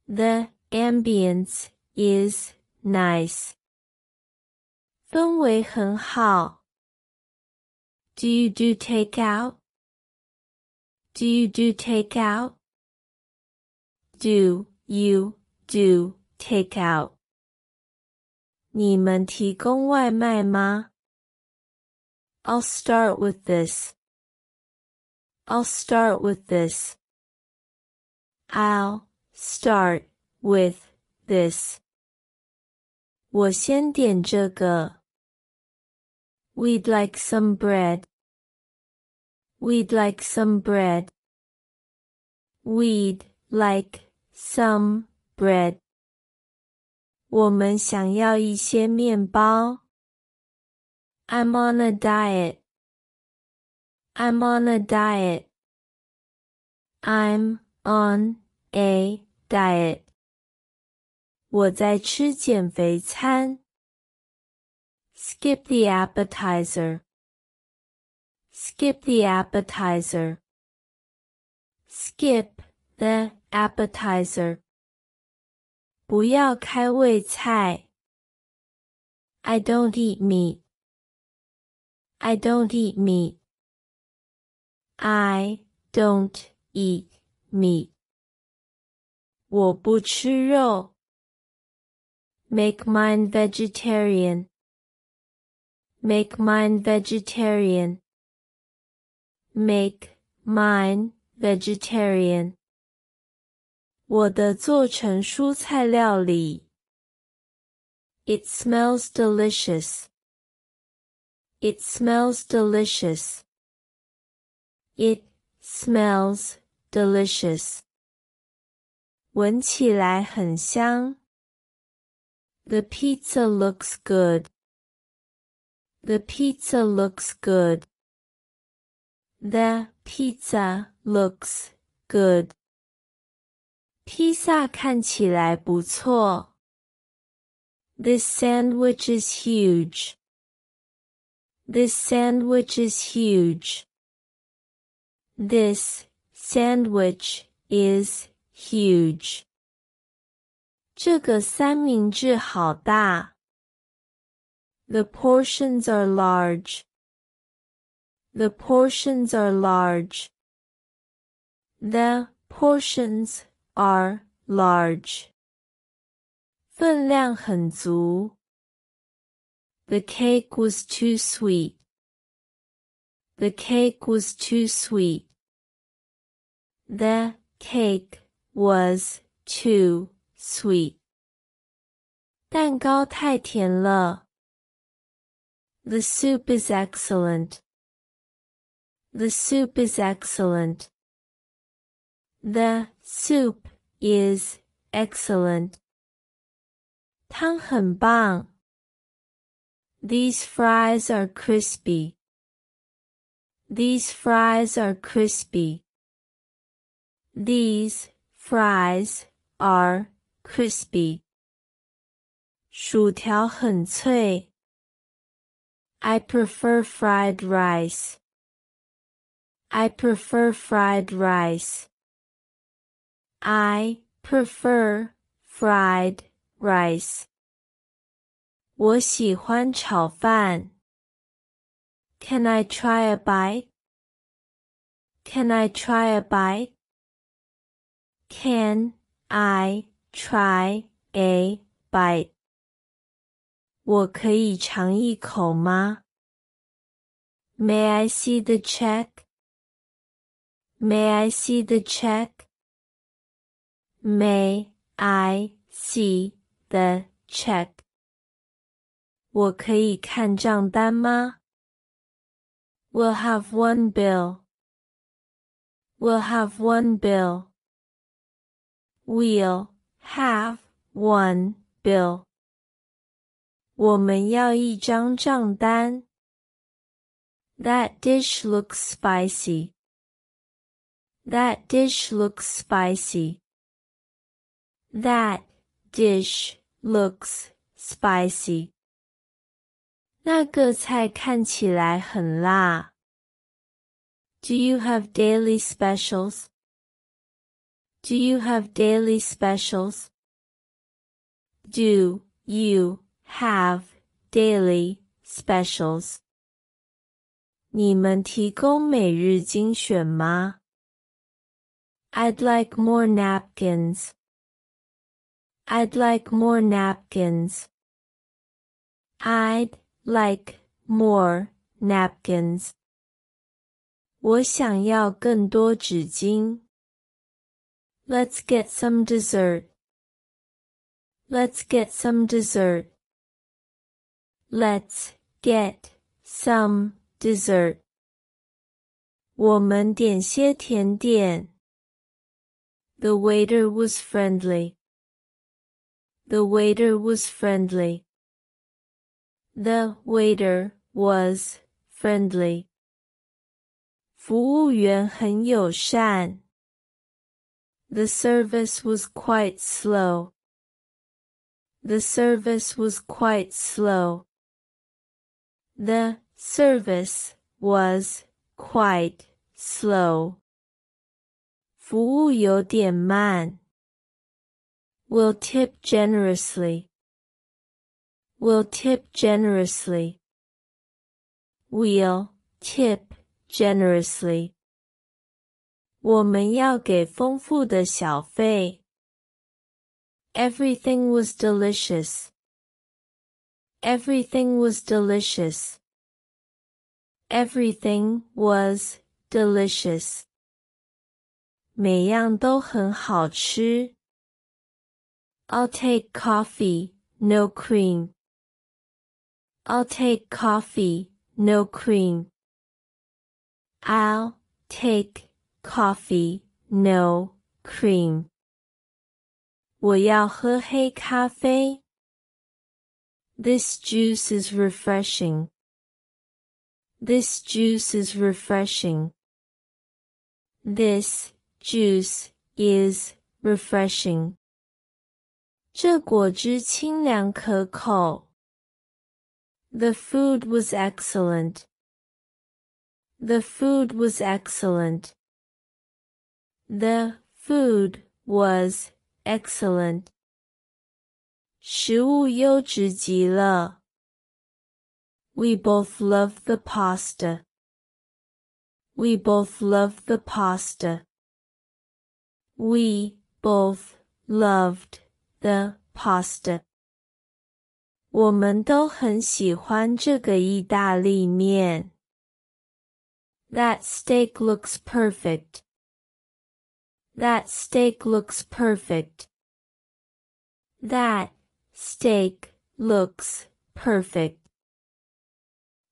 The ambience is nice. 氛围很好。Do you do takeout? Do you do takeout? Do you do takeout? 你们提供外卖吗？I'll start with this. I'll start with this. I'll start with this. 我先点这个。We'd like some bread. We'd like some bread. We'd like some bread. 我们想要一些面包。I'm on a diet. I'm on a diet. I'm on a diet. 我在吃减肥餐。Skip the appetizer. Skip the appetizer. Skip the appetizer. 不要开胃菜。I don't eat meat. I don't eat meat. I don't eat meat. 我不吃肉。Make mine vegetarian. Make mine vegetarian. Make mine vegetarian. 我的做成蔬菜料理。It smells delicious. It smells delicious. It smells delicious. 闻起来很香。The pizza looks good. The pizza looks good. The pizza looks good. 披萨看起来不错。This sandwich is huge. This sandwich is huge. This sandwich is huge. 这个三明治好大。The portions are large. The portions are large. The portions are large. 分量很足。The cake was too sweet. The cake was too sweet. The cake was too sweet. 蛋糕太甜了。The soup is excellent. The soup is excellent. The soup is excellent. 汤很棒。these fries are crispy. These fries are crispy. These fries are crispy. 薯条很脆。I prefer fried rice. I prefer fried rice. I prefer fried rice. 我喜欢炒饭。Can I try a bite? Can I try a bite? Can I try a bite? 我可以尝一口吗？May I see the check? May I see the check? May I see the check? 我可以看账单吗？We'll have one bill. We'll have one bill. We'll have one bill. 我们要一张账单。That dish looks spicy. That dish looks spicy. That dish looks spicy. 那个菜看起来很辣。Do you have daily specials? Do you have daily specials? Do you have daily specials? 你们提供每日精选吗？I'd like more napkins. I'd like more napkins. I'd like more napkins. 我想要更多纸巾。Let's get some dessert. Let's get some dessert. Let's get some dessert. 我们点些甜点。The waiter was friendly. The waiter was friendly. The waiter was friendly. 服务员很友善。The service was quite slow. The service was quite slow. The service was quite slow. 服务有点慢。 Will tip generously will tip generously. We'll tip generously. 我们要给丰富的小费。Everything was delicious. Everything was delicious. Everything was delicious. 每样都很好吃。 I'll take coffee, no cream. I'll take coffee, no cream. I'll take coffee, no cream. 我要喝黑咖啡。This juice is refreshing. This juice is refreshing. This juice is refreshing. 这果汁清凉可口。The food was excellent. The food was excellent. The food was excellent. 食物优质极了。We both love the pasta. We both love the pasta. We both loved the pasta. 我们都很喜欢这个意大利面。That steak looks perfect. That steak looks perfect. That steak looks perfect.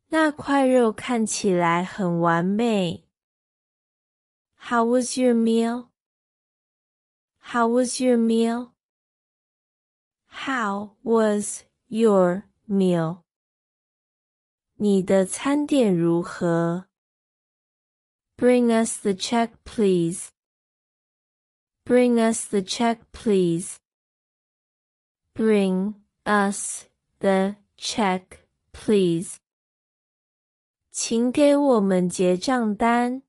那块肉看起来很完美。How was your meal? How was your meal? How was your meal? 你的餐点如何？Bring us the check, please. Bring us the check, please. Bring us the check, please. 请给我们结账单。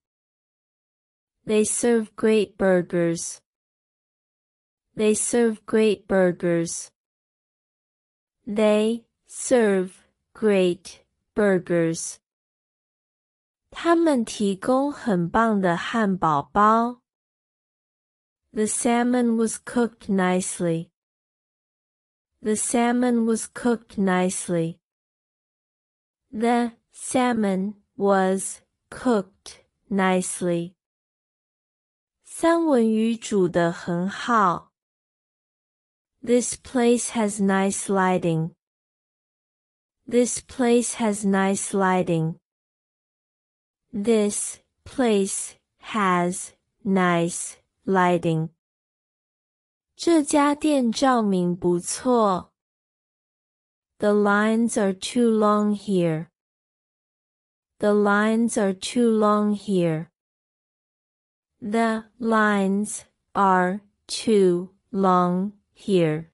They serve great burgers. They serve great burgers. They serve great burgers. 他们提供很棒的汉堡包。The salmon was cooked nicely. The salmon was cooked nicely. The Salmon was cooked nicely. 三文鱼煮得很好。 This place has nice lighting. This place has nice lighting. This place has nice lighting. 这家店照明不错。The lines are too long here. The lines are too long here. The lines are too long here.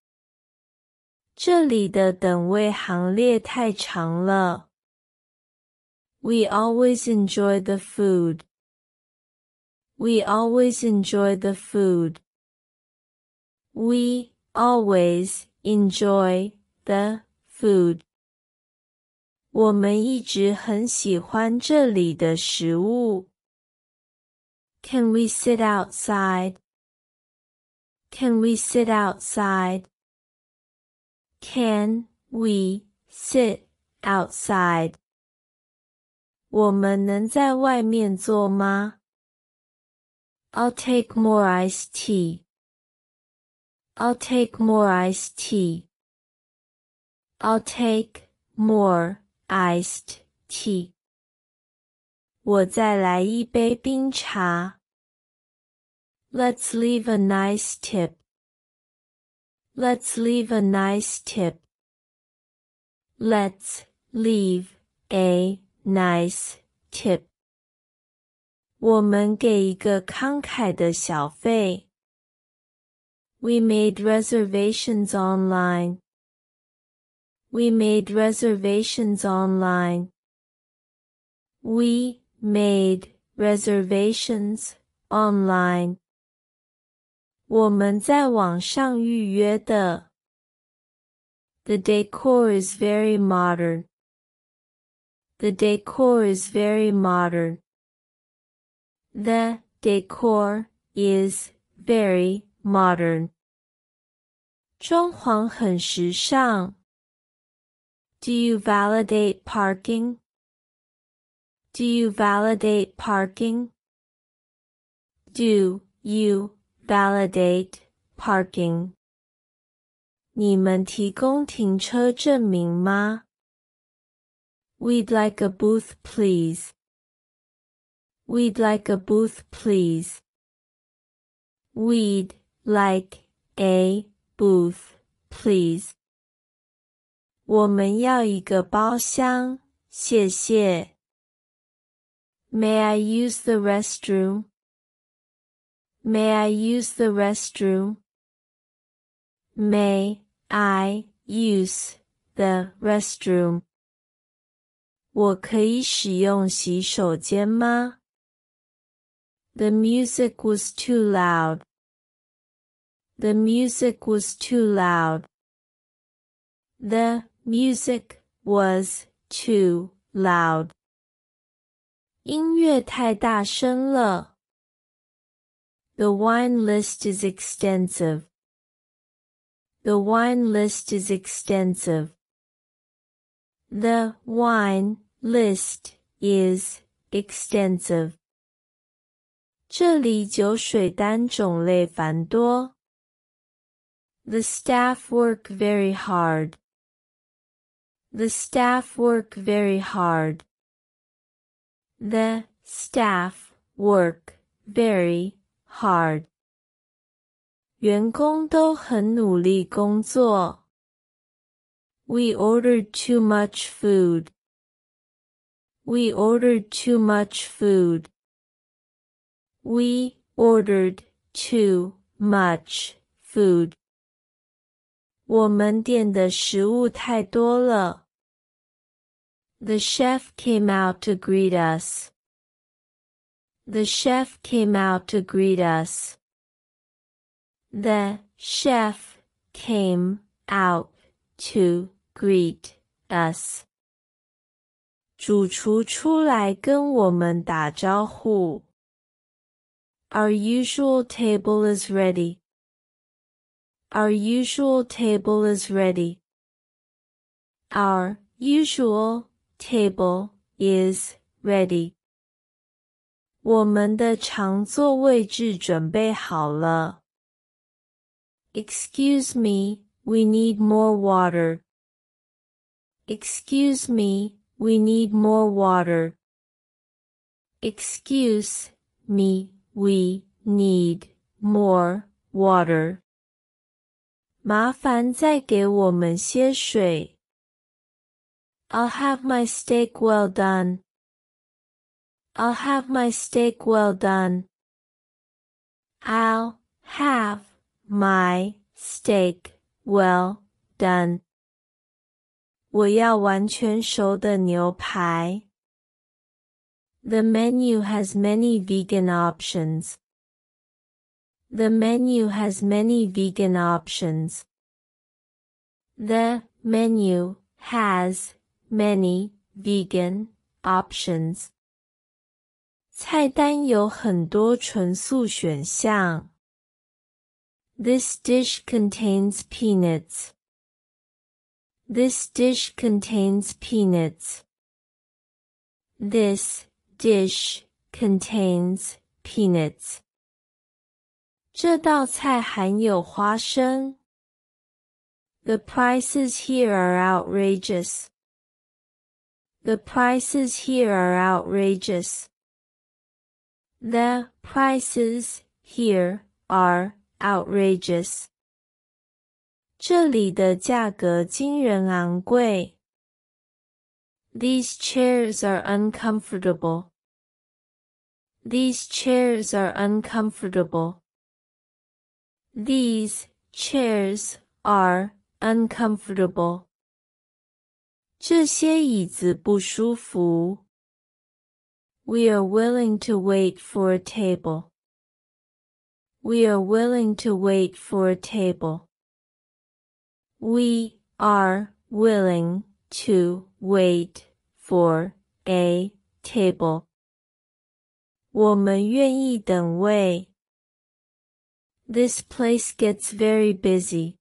这里的等位行列太长了。We always enjoy the food. We always enjoy the food. We always enjoy the food. 我们一直很喜欢这里的食物。Can we sit outside? Can we sit outside? Can we sit outside? 我们能在外面坐吗？I'll take more iced tea. I'll take more iced tea. I'll take more iced tea. 我再来一杯冰茶。 Let's leave a nice tip. Let's leave a nice tip. Let's leave a nice tip. 我们给一个慷慨的小费。We made reservations online. We made reservations online. We made reservations online. 我们在网上预约的。The decor is very modern. The decor is very modern. The decor is very modern. 装潢很时尚。do you validate parking? Do you validate parking? Do you validate parking? 你们提供停车证明吗？We'd like a booth, please. We'd like a booth, please. We'd like a booth, please. 我们要一个包厢，谢谢。May I use the restroom? May I use the restroom? May I use the restroom? 我可以使用洗手间吗？The music was too loud. The music was too loud. The music was too loud. 音乐太大声了。 The wine list is extensive. The wine list is extensive. The wine list is extensive. 这里酒水单种类繁多。the staff work very hard. The staff work very hard. The staff work very hard. 员工都很努力工作。We ordered too much food. We ordered too much food. We ordered too much food. 我们点的食物太多了。The chef came out to greet us. The chef came out to greet us. The chef came out to greet us. 主厨出来跟我们打招呼。Our usual table is ready. Our usual table is ready. Our usual table is ready. 我们的常座位置准备好了。Excuse me, we need more water. Excuse me, we need more water. Excuse me, we need more water. 麻烦再给我们些水。I'll have my steak well done. I'll have my steak well done. I'll have my steak well done. 我要完全熟的牛排。The menu has many vegan options. The menu has many vegan options. The menu has many vegan options. 菜单有很多纯素选项。This dish contains peanuts. This dish contains peanuts. This dish contains peanuts. 这道菜含有花生。The prices here are outrageous. The prices here are outrageous. The prices here are outrageous. 这里的价格惊人昂贵。These chairs are uncomfortable. These chairs are uncomfortable. These chairs are uncomfortable. 这些椅子不舒服。 We are willing to wait for a table. We are willing to wait for a table. We are willing to wait for a table. 我们愿意等位。this place gets very busy.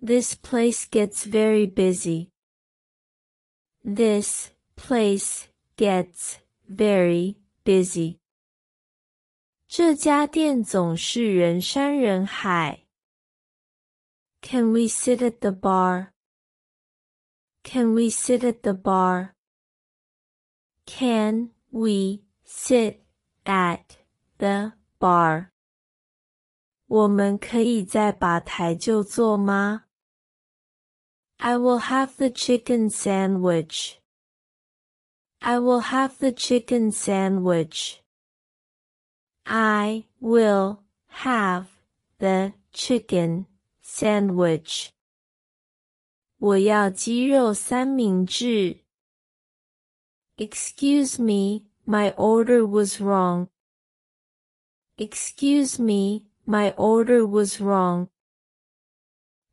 This place gets very busy. This place gets very busy. 这家店总是人山人海。Can we sit at the bar? Can we sit at the bar? Can we sit at the bar? 我们可以在吧台就坐吗？I will have the chicken sandwich. I will have the chicken sandwich. I will have the chicken sandwich. 我要鸡肉三明治。Excuse me, my order was wrong. Excuse me, my order was wrong.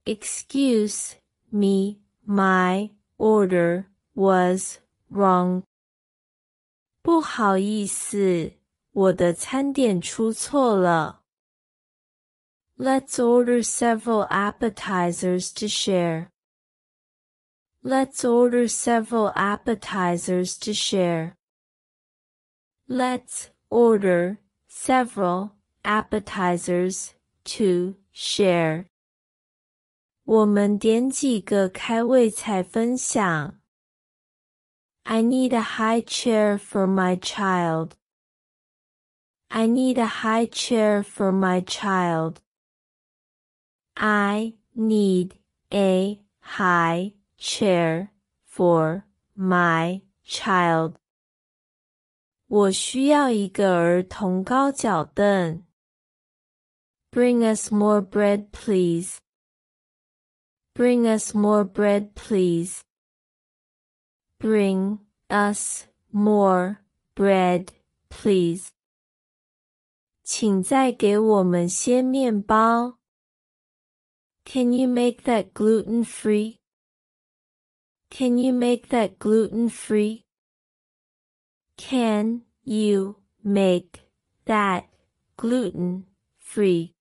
Excuse me, my order was wrong. 不好意思，我的餐点出错了。Let's order several appetizers to share. Let's order several appetizers to share. Let's order several appetizers to share. 我们点几个开胃菜分享。 I need a high chair for my child. I need a high chair for my child. I need a high chair for my child. 我需要一个儿童高脚凳。Bring us more bread, please. Bring us more bread, please. Bring us more bread, please. 请再给我们些面包。Can you make that gluten free? Can you make that gluten free? Can you make that gluten free?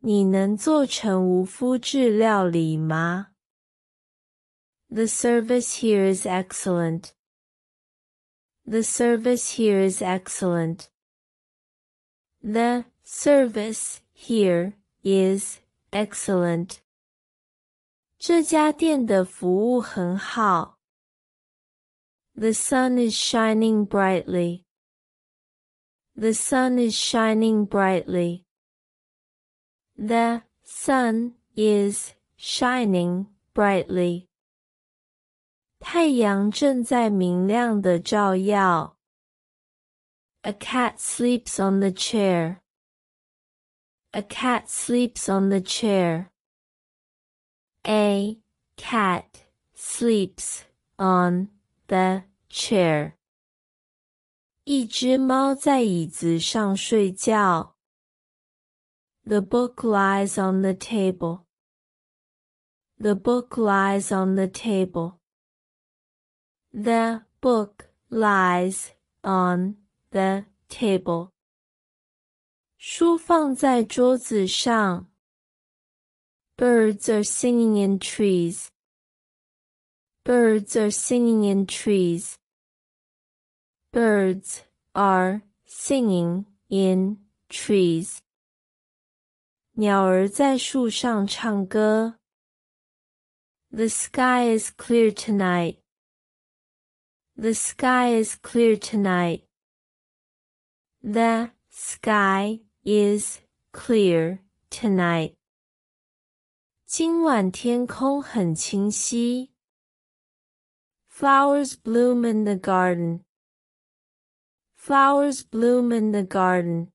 你能做成无麸质料理吗 ？The service here is excellent. The service here is excellent. The service here is excellent. 这家店的服务很好。The sun is shining brightly. The sun is shining brightly. The sun is shining brightly. 太阳正在明亮的照耀。A cat sleeps on the chair. A cat sleeps on the chair. A cat sleeps on the chair. 一只猫在椅子上睡觉。The book lies on the table. The book lies on the table. The book lies on the table. 书放在桌子上。Birds are singing in trees. Birds are singing in trees. Birds are singing in trees. 鸟儿在树上唱歌。The sky is clear tonight. The sky is clear tonight. The sky is clear tonight. 今晚天空很清晰。Flowers bloom in the garden. Flowers bloom in the garden.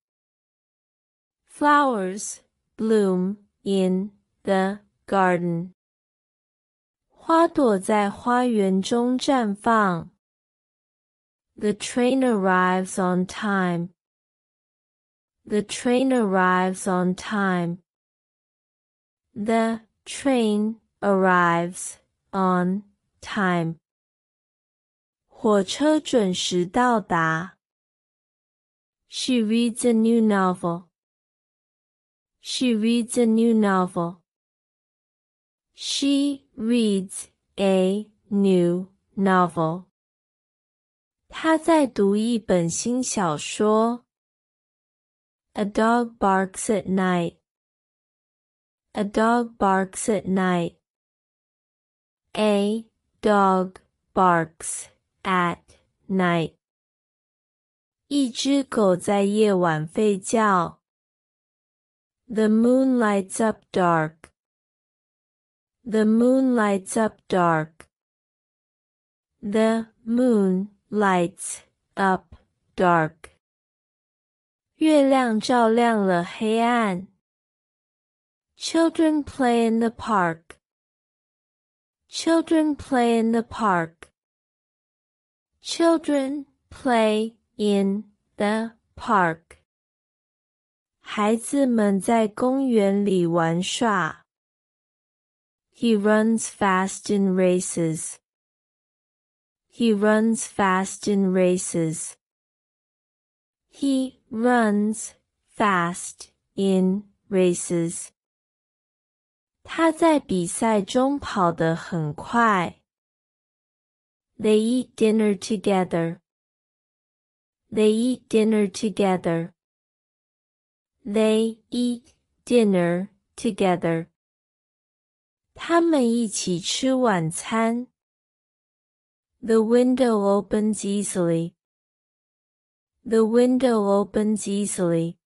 Flowers bloom in the garden. 花朵在花园中绽放。 The train arrives on time. The train arrives on time. The train arrives on time. 火车准时到达。She reads a new novel. She reads a new novel. She reads a new novel. 他在读一本新小说。A dog barks at night. A dog barks at night. A dog barks at night. 一只狗在夜晚吠叫。The moon lights up dark. The moon lights up dark. The moon lights up dark. 月亮照亮了黑暗。Children play in the park. Children play in the park. Children play in the park. 孩子们在公园里玩耍。He runs fast in races. He runs fast in races. He runs fast in races. 他在比赛中跑得很快。They eat dinner together. They eat dinner together. They eat dinner together. 他们一起吃晚餐。 The window opens easily. The window opens easily.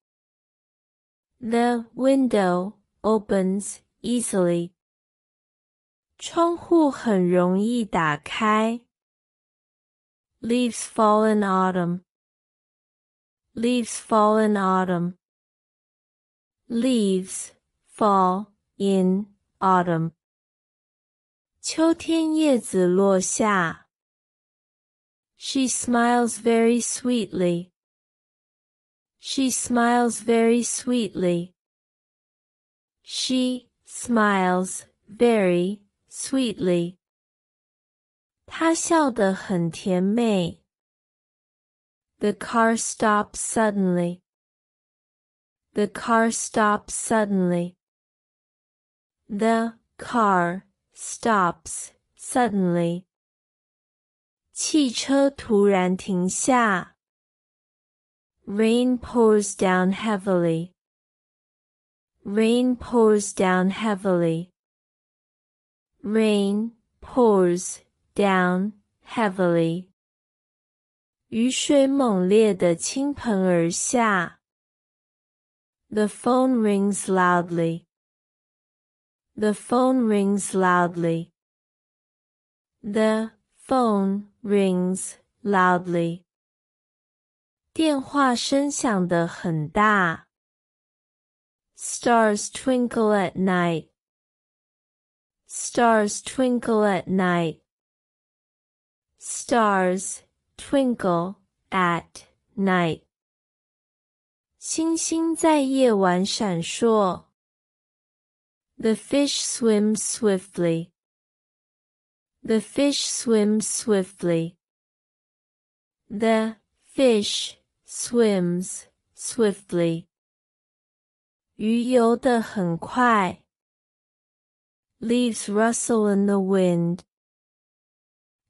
The window opens easily. 窗户很容易打开。Leaves fall in autumn. Leaves fall in autumn. Leaves fall in autumn. 秋天叶子落下。 she smiles very sweetly. She smiles very sweetly. She smiles very sweetly. 她笑得很甜美。The car stops suddenly. The car stops suddenly. The car stops suddenly. 汽车突然停下。Rain pours down heavily. Rain pours down heavily. Rain pours down heavily. 雨水猛烈地倾盆而下。The phone rings loudly. The phone rings loudly. The phone rings loudly. 电话声响得很大。Stars twinkle at night. Stars twinkle at night. Stars twinkle at night. 星星在夜晚闪烁。The fish swims swiftly. The fish swims swiftly. The fish swims swiftly. 鱼游得很快。Leaves rustle in the wind.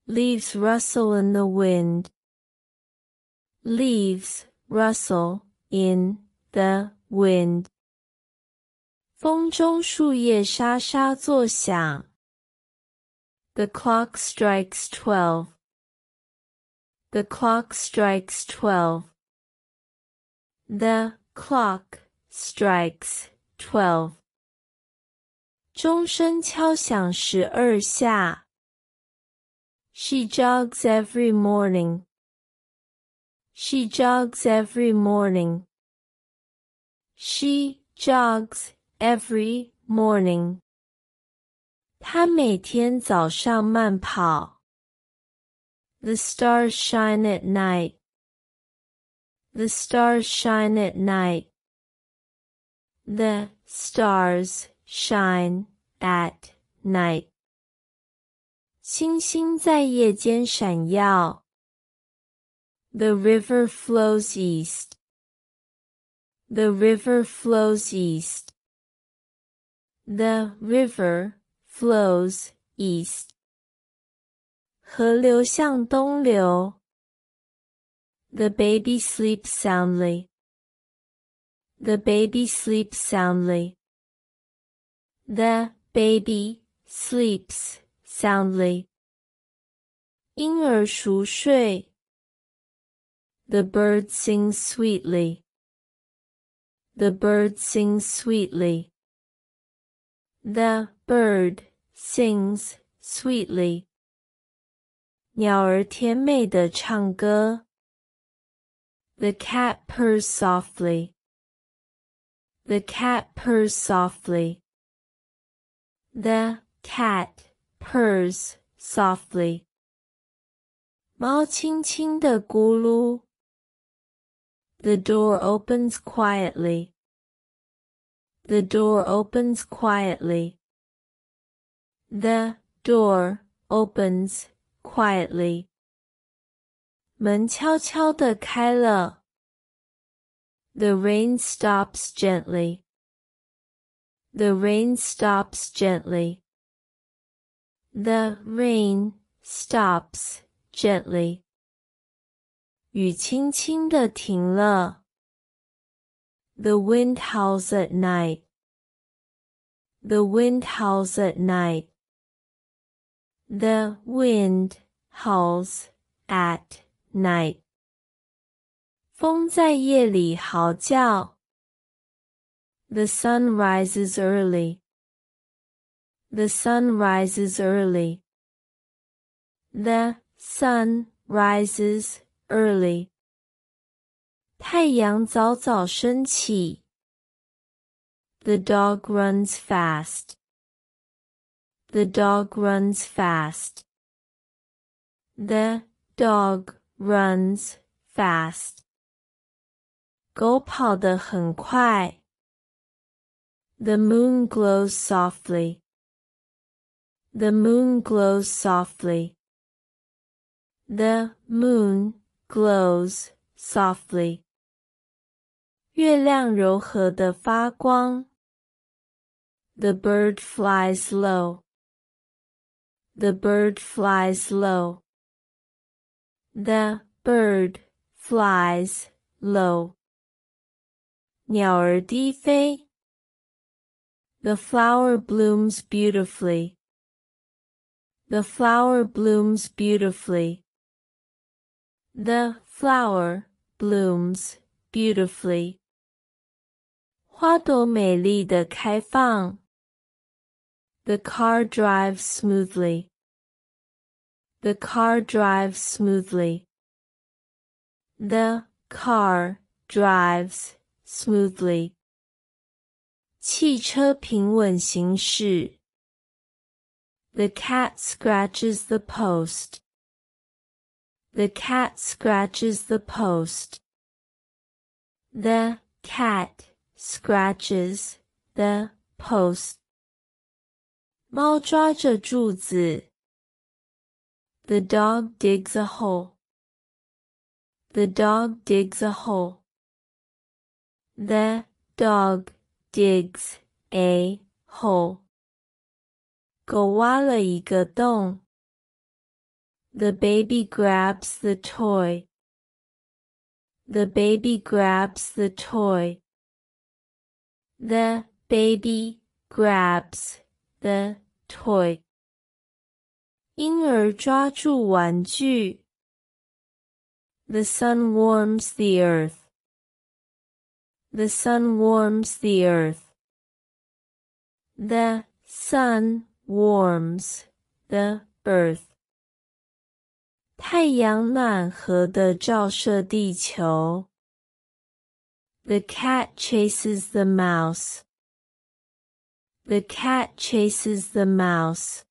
Leaves rustle in the wind. Leaves rustle in the wind. 风中树叶沙沙作响。 the clock strikes twelve. The clock strikes twelve. The clock strikes twelve. 钟声敲响十二下。She jogs every morning. She jogs every morning. She jogs every morning. 他每天早上慢跑。The stars shine at night. The stars shine at night. The stars shine at night. 星星在夜间闪耀。The river flows east. The river flows east. The river flows east. 河流向东流。 The baby sleeps soundly. The baby sleeps soundly. The baby sleeps soundly. 婴儿熟睡。The bird sings sweetly. The bird sings sweetly. The bird sings sweetly. 鸟儿甜美的唱歌。The cat purrs softly. The cat purrs softly. The cat purrs softly. 猫轻轻地咕噜。The door opens quietly. The door opens quietly. The door opens quietly. 门悄悄地开了。The rain stops gently. The rain stops gently. The rain stops gently. 雨轻轻地停了。 The wind howls at night. The wind howls at night. The wind howls at night. 风在夜里嚎叫。The sun rises early. The sun rises early. The sun rises early. 太阳早早升起。The dog runs fast. The dog runs fast. The dog runs fast. 狗跑得很快。The moon glows softly. The moon glows softly. The moon glows softly. 月亮柔和的发光。The bird flies low. The bird flies low. The bird flies low. 鸟儿低飞。The flower blooms beautifully. The flower blooms beautifully. The flower blooms beautifully. 花朵美丽的开放。The car drives smoothly. The car drives smoothly. The car drives smoothly. 汽车平稳行驶。The cat scratches the post. The cat scratches the post. The cat scratches the post. 猫抓着柱子。The dog digs a hole. The dog digs a hole. The dog digs a hole. 狗挖了一个洞。the baby grabs the toy. The baby grabs the toy. The baby grabs the toy. 婴儿抓住玩具。The sun warms the earth. The sun warms the earth. The sun warms the earth. 太阳暖和的照射地球。 The cat chases the mouse. The cat chases the mouse.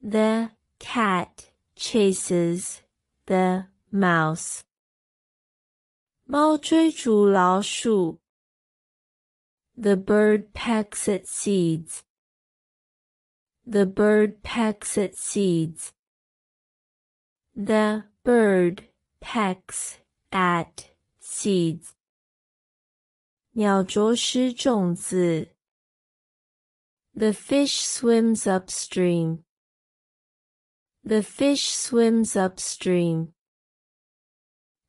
The cat chases the mouse. 猫追逐老鼠。The bird pecks at seeds. The bird pecks at seeds. The bird pecks at seeds. 鸟啄食种子。The fish swims upstream. The fish swims upstream.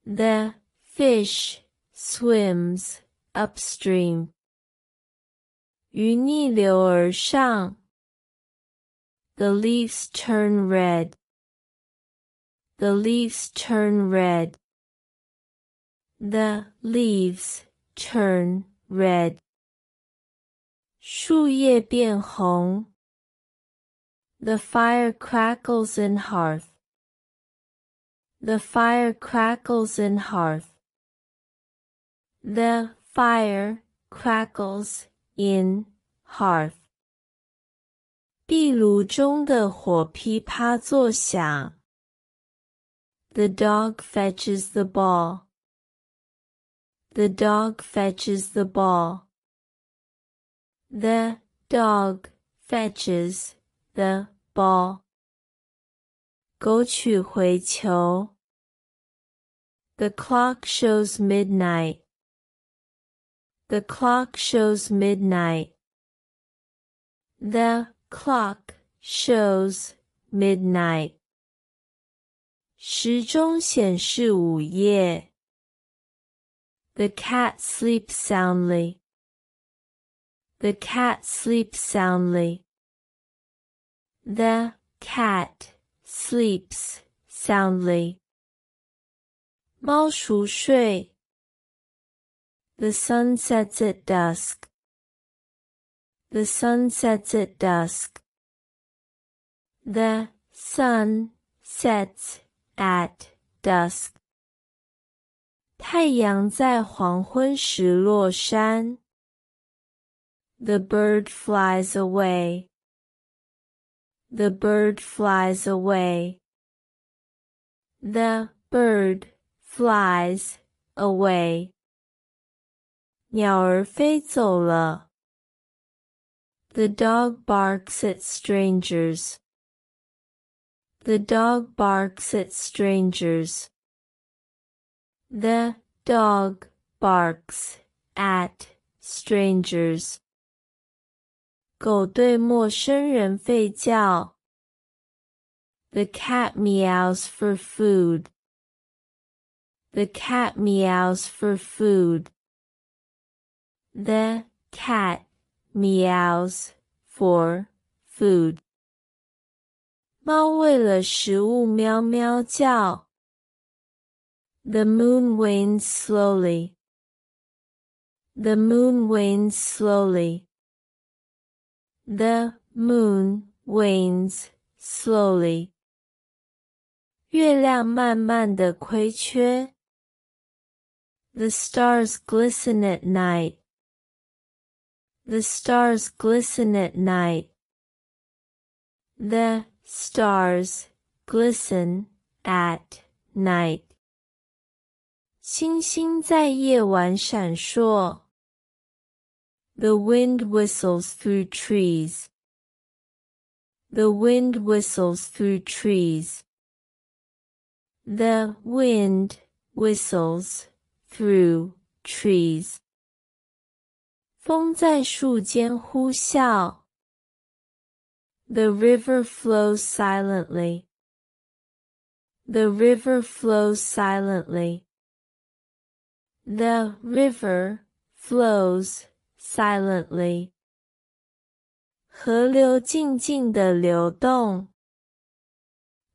The fish swims upstream. 鱼逆流而上。The leaves turn red. The leaves turn red. The leaves turn red. 树叶变红。The fire crackles in hearth. The fire crackles in hearth. The fire crackles in hearth. 壁炉中的火噼啪作响。The dog fetches the ball. The dog fetches the ball. The dog fetches the ball. 狗取回球。The clock shows midnight. The clock shows midnight. The clock shows midnight. 时钟显示午夜。 The cat sleeps soundly. The cat sleeps soundly. The cat sleeps soundly. 猫熟睡。The sun sets at dusk. The sun sets at dusk. The sun sets at dusk. 太阳在黄昏时落山。The bird flies away. The bird flies away. The bird flies away. 鸟儿飞走了。The dog barks at strangers. The dog barks at strangers. The dog barks at strangers. 狗对陌生人吠叫。The cat meows for food. The cat meows for food. The cat meows for food. 猫为了食物喵喵叫。 The moon wanes slowly. The moon wanes slowly. The moon wanes slowly. 月亮慢慢的亏缺。The stars glisten at night. The stars glisten at night. The stars glisten at night. 星星在夜晚闪烁。The wind whistles through trees. The wind whistles through trees. The wind whistles through trees. 风在树间呼啸。The river flows silently. The river flows silently. The river flows silently. 河流静静地流动。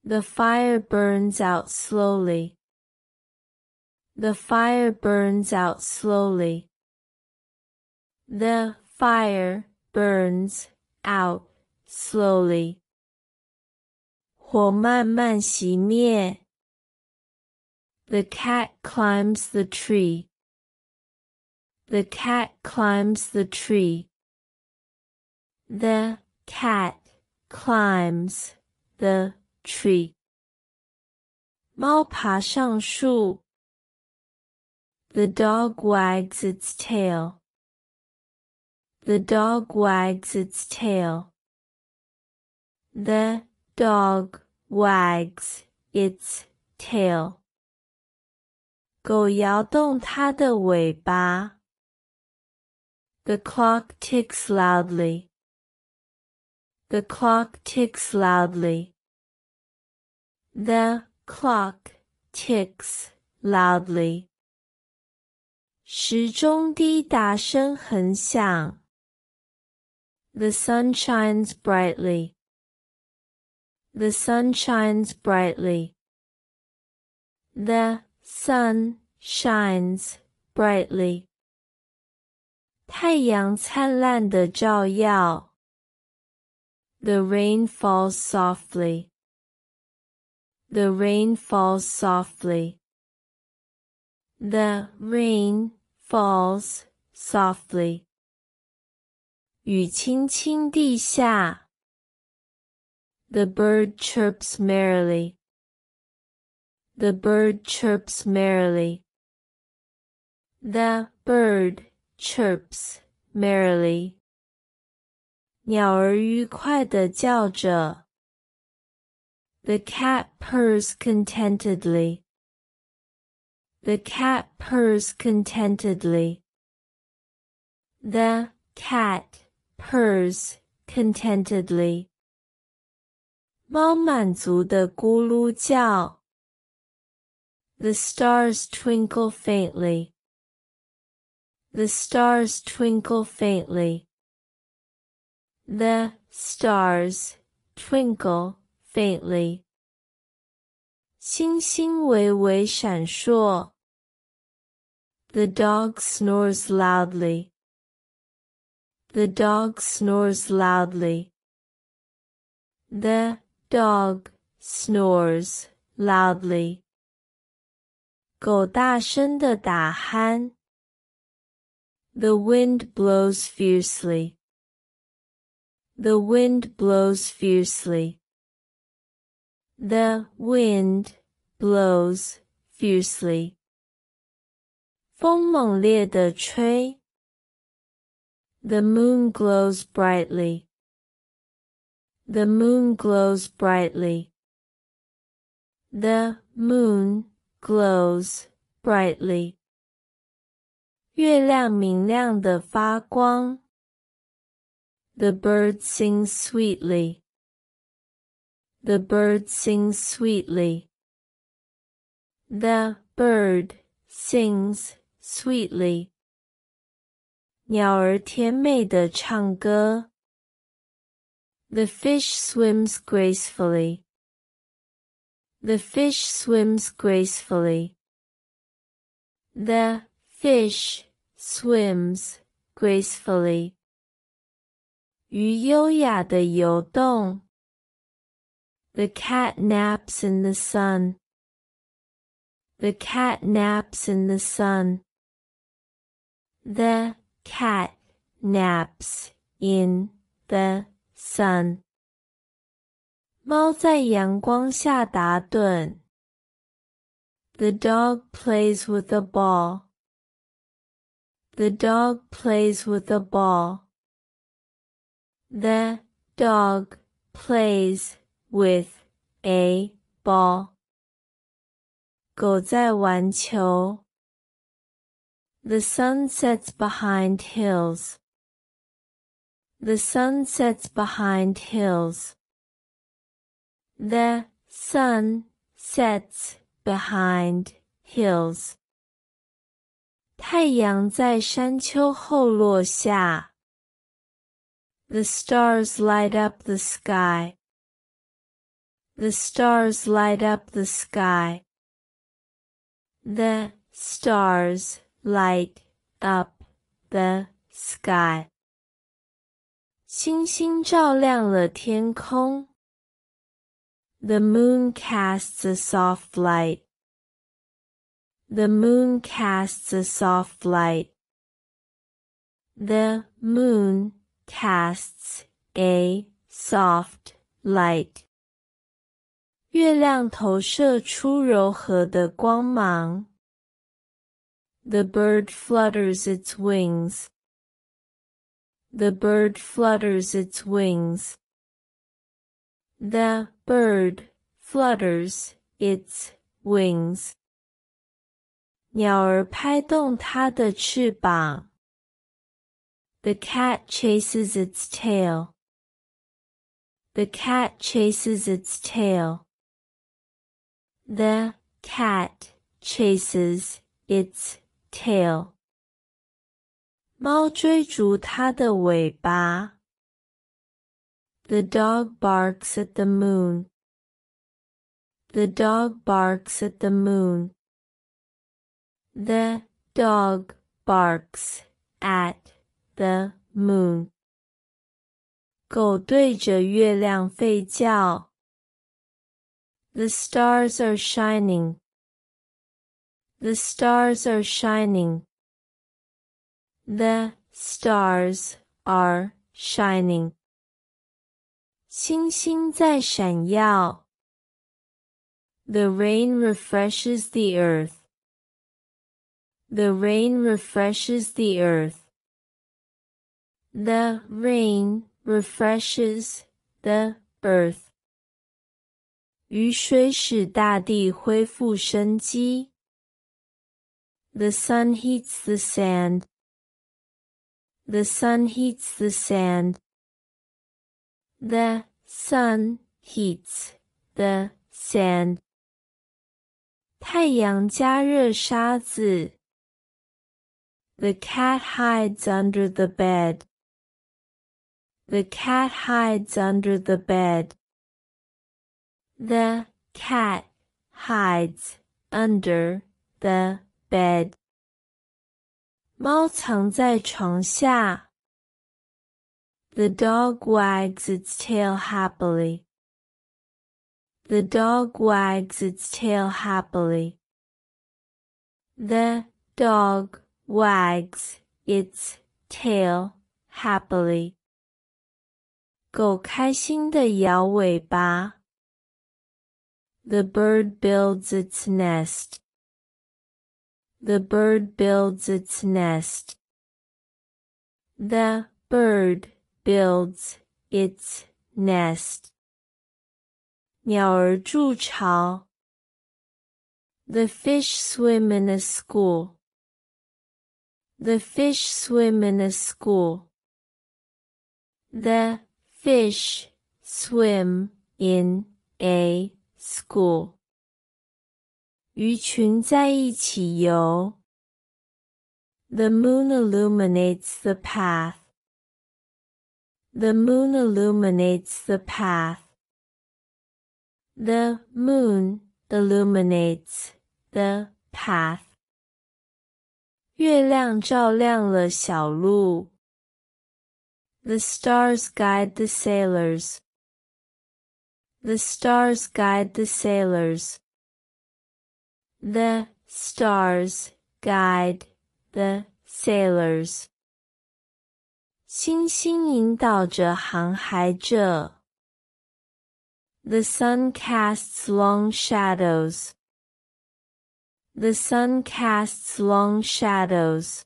The fire burns out slowly. The fire burns out slowly. The fire burns out slowly. 火慢慢熄灭。 The cat climbs the tree. The cat climbs the tree. The cat climbs the tree. 猫爬上树。The dog wags its tail. The dog wags its tail. The dog wags its tail. 狗摇动它的尾巴。The clock ticks loudly. The clock ticks loudly. The clock ticks loudly. 时钟滴答声很响。The sun shines brightly. The sun shines brightly. The sun shines brightly. 太阳灿烂的照耀。The rain falls softly. The rain falls softly. The rain falls softly. 雨轻轻地下。The bird chirps merrily. The bird chirps merrily. The bird chirps merrily. 鸟儿愉快地叫着。The cat purrs contentedly. The cat purrs contentedly. The cat purrs contentedly. 猫满足的咕噜叫。 The stars twinkle faintly. The stars twinkle faintly. The stars twinkle faintly. 星星微微闪烁。The dog snores loudly. The dog snores loudly. The dog snores loudly. 狗大声的打鼾。The wind blows fiercely. The wind blows fiercely. The wind blows fiercely. 风猛烈地吹。The moon glows brightly. The moon glows brightly. The moon glows brightly. 月亮明亮的发光。The bird sings sweetly. The bird sings sweetly. The bird sings sweetly. 鸟儿甜美的唱歌。The fish swims gracefully. The fish swims gracefully. The fish swims gracefully. 鱼优雅地游动。The cat naps in the sun. The cat naps in the sun. The cat naps in the sun. 猫在阳光下打盹。The dog plays with a ball. The dog plays with a ball. The dog plays with a ball. 狗在玩球。The sun sets behind hills. The sun sets behind hills. The sun sets behind hills. 太阳在山丘后落下。The stars light up the sky. The stars light up the sky. The stars light up the sky. 星星照亮了天空。 The moon casts a soft light. The moon casts a soft light. The moon casts a soft light. 月亮投射出柔和的光芒。The bird flutters its wings. The bird flutters its wings. The bird flutters its wings. 鸟儿拍动它的翅膀。The cat chases its tail. The cat chases its tail. The cat chases its tail. 猫追逐它的尾巴。 The dog barks at the moon. The dog barks at the moon. The dog barks at the moon. 狗对着月亮吠叫。The stars are shining. The stars are shining. The stars are shining. 星星在闪耀。The rain refreshes the earth. The rain refreshes the earth. The rain refreshes the earth. 雨水使大地恢复生机。The sun heats the sand. The sun heats the sand. The sun heats the sand. 太阳加热沙子。The cat hides under the bed. The cat hides under the bed. The cat hides under the bed. 猫藏在床下。 The dog wags its tail happily. The dog wags its tail happily. The dog wags its tail happily. 狗开心地摇尾巴。The bird builds its nest. The bird builds its nest. The bird builds its nest. 鸟儿筑巢。The fish swim in a school. The fish swim in a school. The fish swim in a school. 鱼群在一起游。The moon illuminates the path. The moon illuminates the path. The moon illuminates the path. 月亮照亮了小路。The stars guide the sailors. The stars guide the sailors. The stars guide the sailors. 星星引导着航海者。the sun casts long shadows. The sun casts long shadows.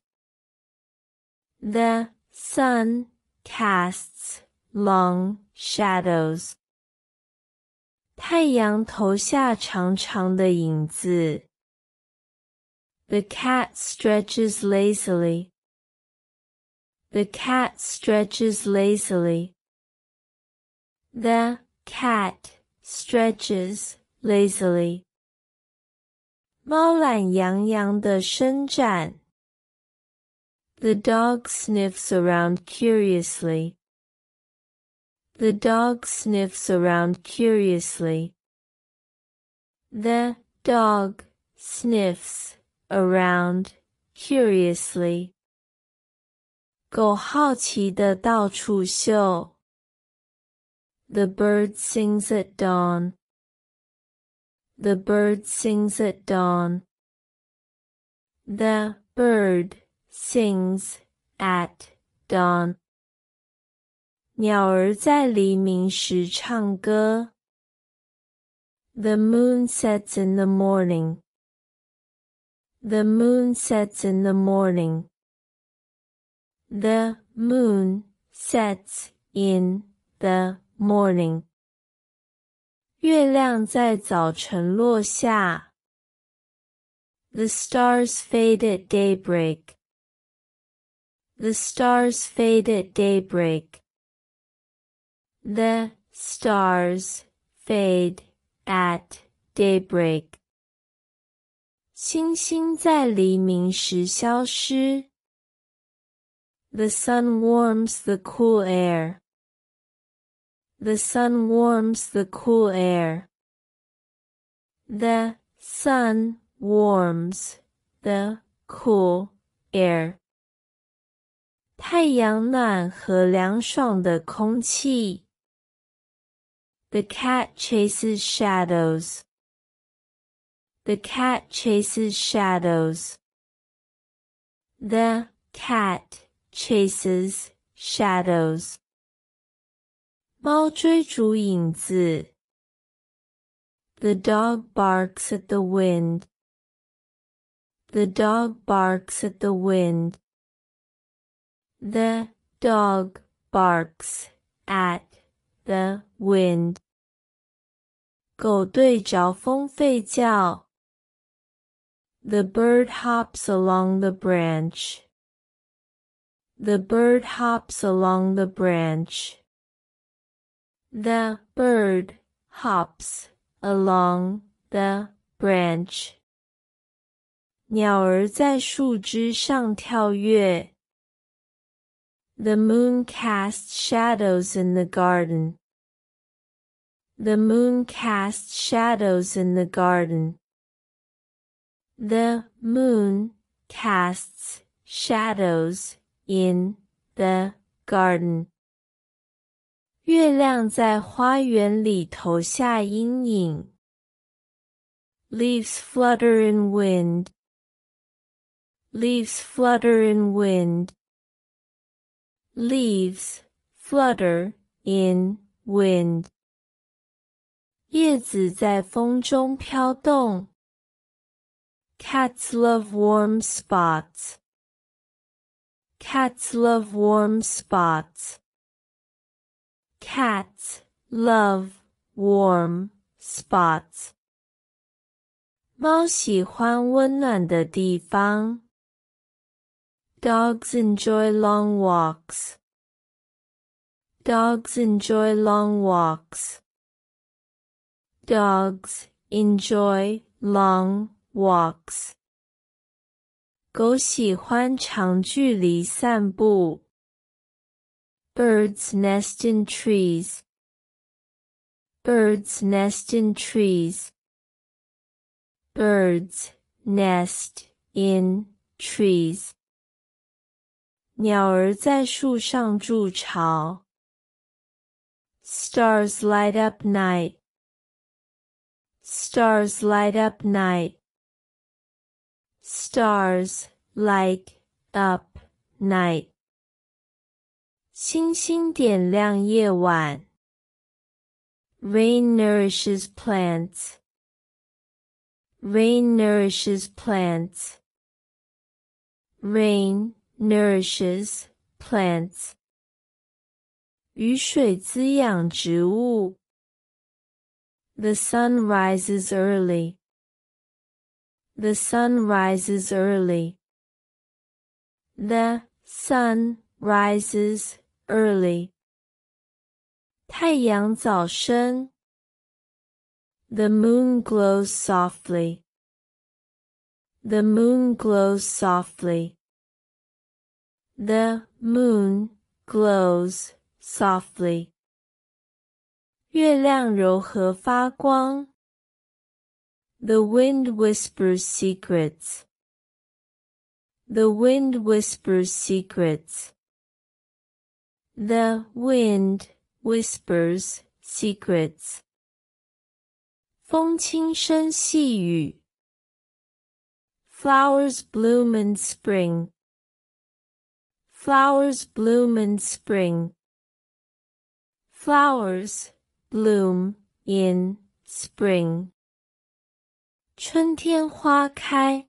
The sun casts long shadows. 太阳投下长长的影子。The cat stretches lazily. The cat stretches lazily. The cat stretches lazily. 猫懒洋洋地伸展。The dog sniffs around curiously. The dog sniffs around curiously. The dog sniffs around curiously. 狗好奇地到处嗅。the bird sings at dawn. The bird sings at dawn. The bird sings at dawn. 鸟儿在黎明时唱歌。The moon sets in the morning. The moon sets in the morning. The moon sets in the morning. 月亮在早晨落下。The stars fade at daybreak. The stars fade at daybreak. The stars fade at daybreak. 星星在黎明时消失。 The sun warms the cool air. The sun warms the cool air. The sun warms the cool air. 太阳暖和凉爽的空气。The cat chases shadows. The cat chases shadows. The cat chases shadows. 猫追逐影子。The dog barks at the wind. The dog barks at the wind. The dog barks at the wind. 狗对着风吠叫。The bird hops along the branch. The bird hops along the branch. The bird hops along the branch. 鸟儿在树枝上跳跃。the moon casts shadows in the garden. The moon casts shadows in the garden. The moon casts shadows in the garden. 月亮在花园里投下阴影。Leaves flutter in wind. Leaves flutter in wind leaves flutter in wind. 叶子在风中飘动。Cats love warm spots. Cats love warm spots. Cats love warm spots. 猫喜欢温暖的地方。Dogs enjoy long walks. Dogs enjoy long walks. Dogs enjoy long walks. 狗喜欢长距离散步。Birds nest in trees. Birds nest in trees. Birds nest in trees. 鸟儿在树上筑巢。Stars light up night. Stars light up night. Stars light up night. 星星点亮夜晚。Rain nourishes plants. Rain nourishes plants. Rain nourishes plants. 雨水滋养植物。The sun rises early. The sun rises early. The sun rises early. 太阳早升。The moon glows softly. The moon glows softly. The moon glows softly. 月亮柔和发光。 The wind whispers secrets. The wind whispers secrets. The wind whispers secrets. 风轻声细语。Flowers bloom in spring. Flowers bloom in spring. Flowers bloom in spring. 春天花开。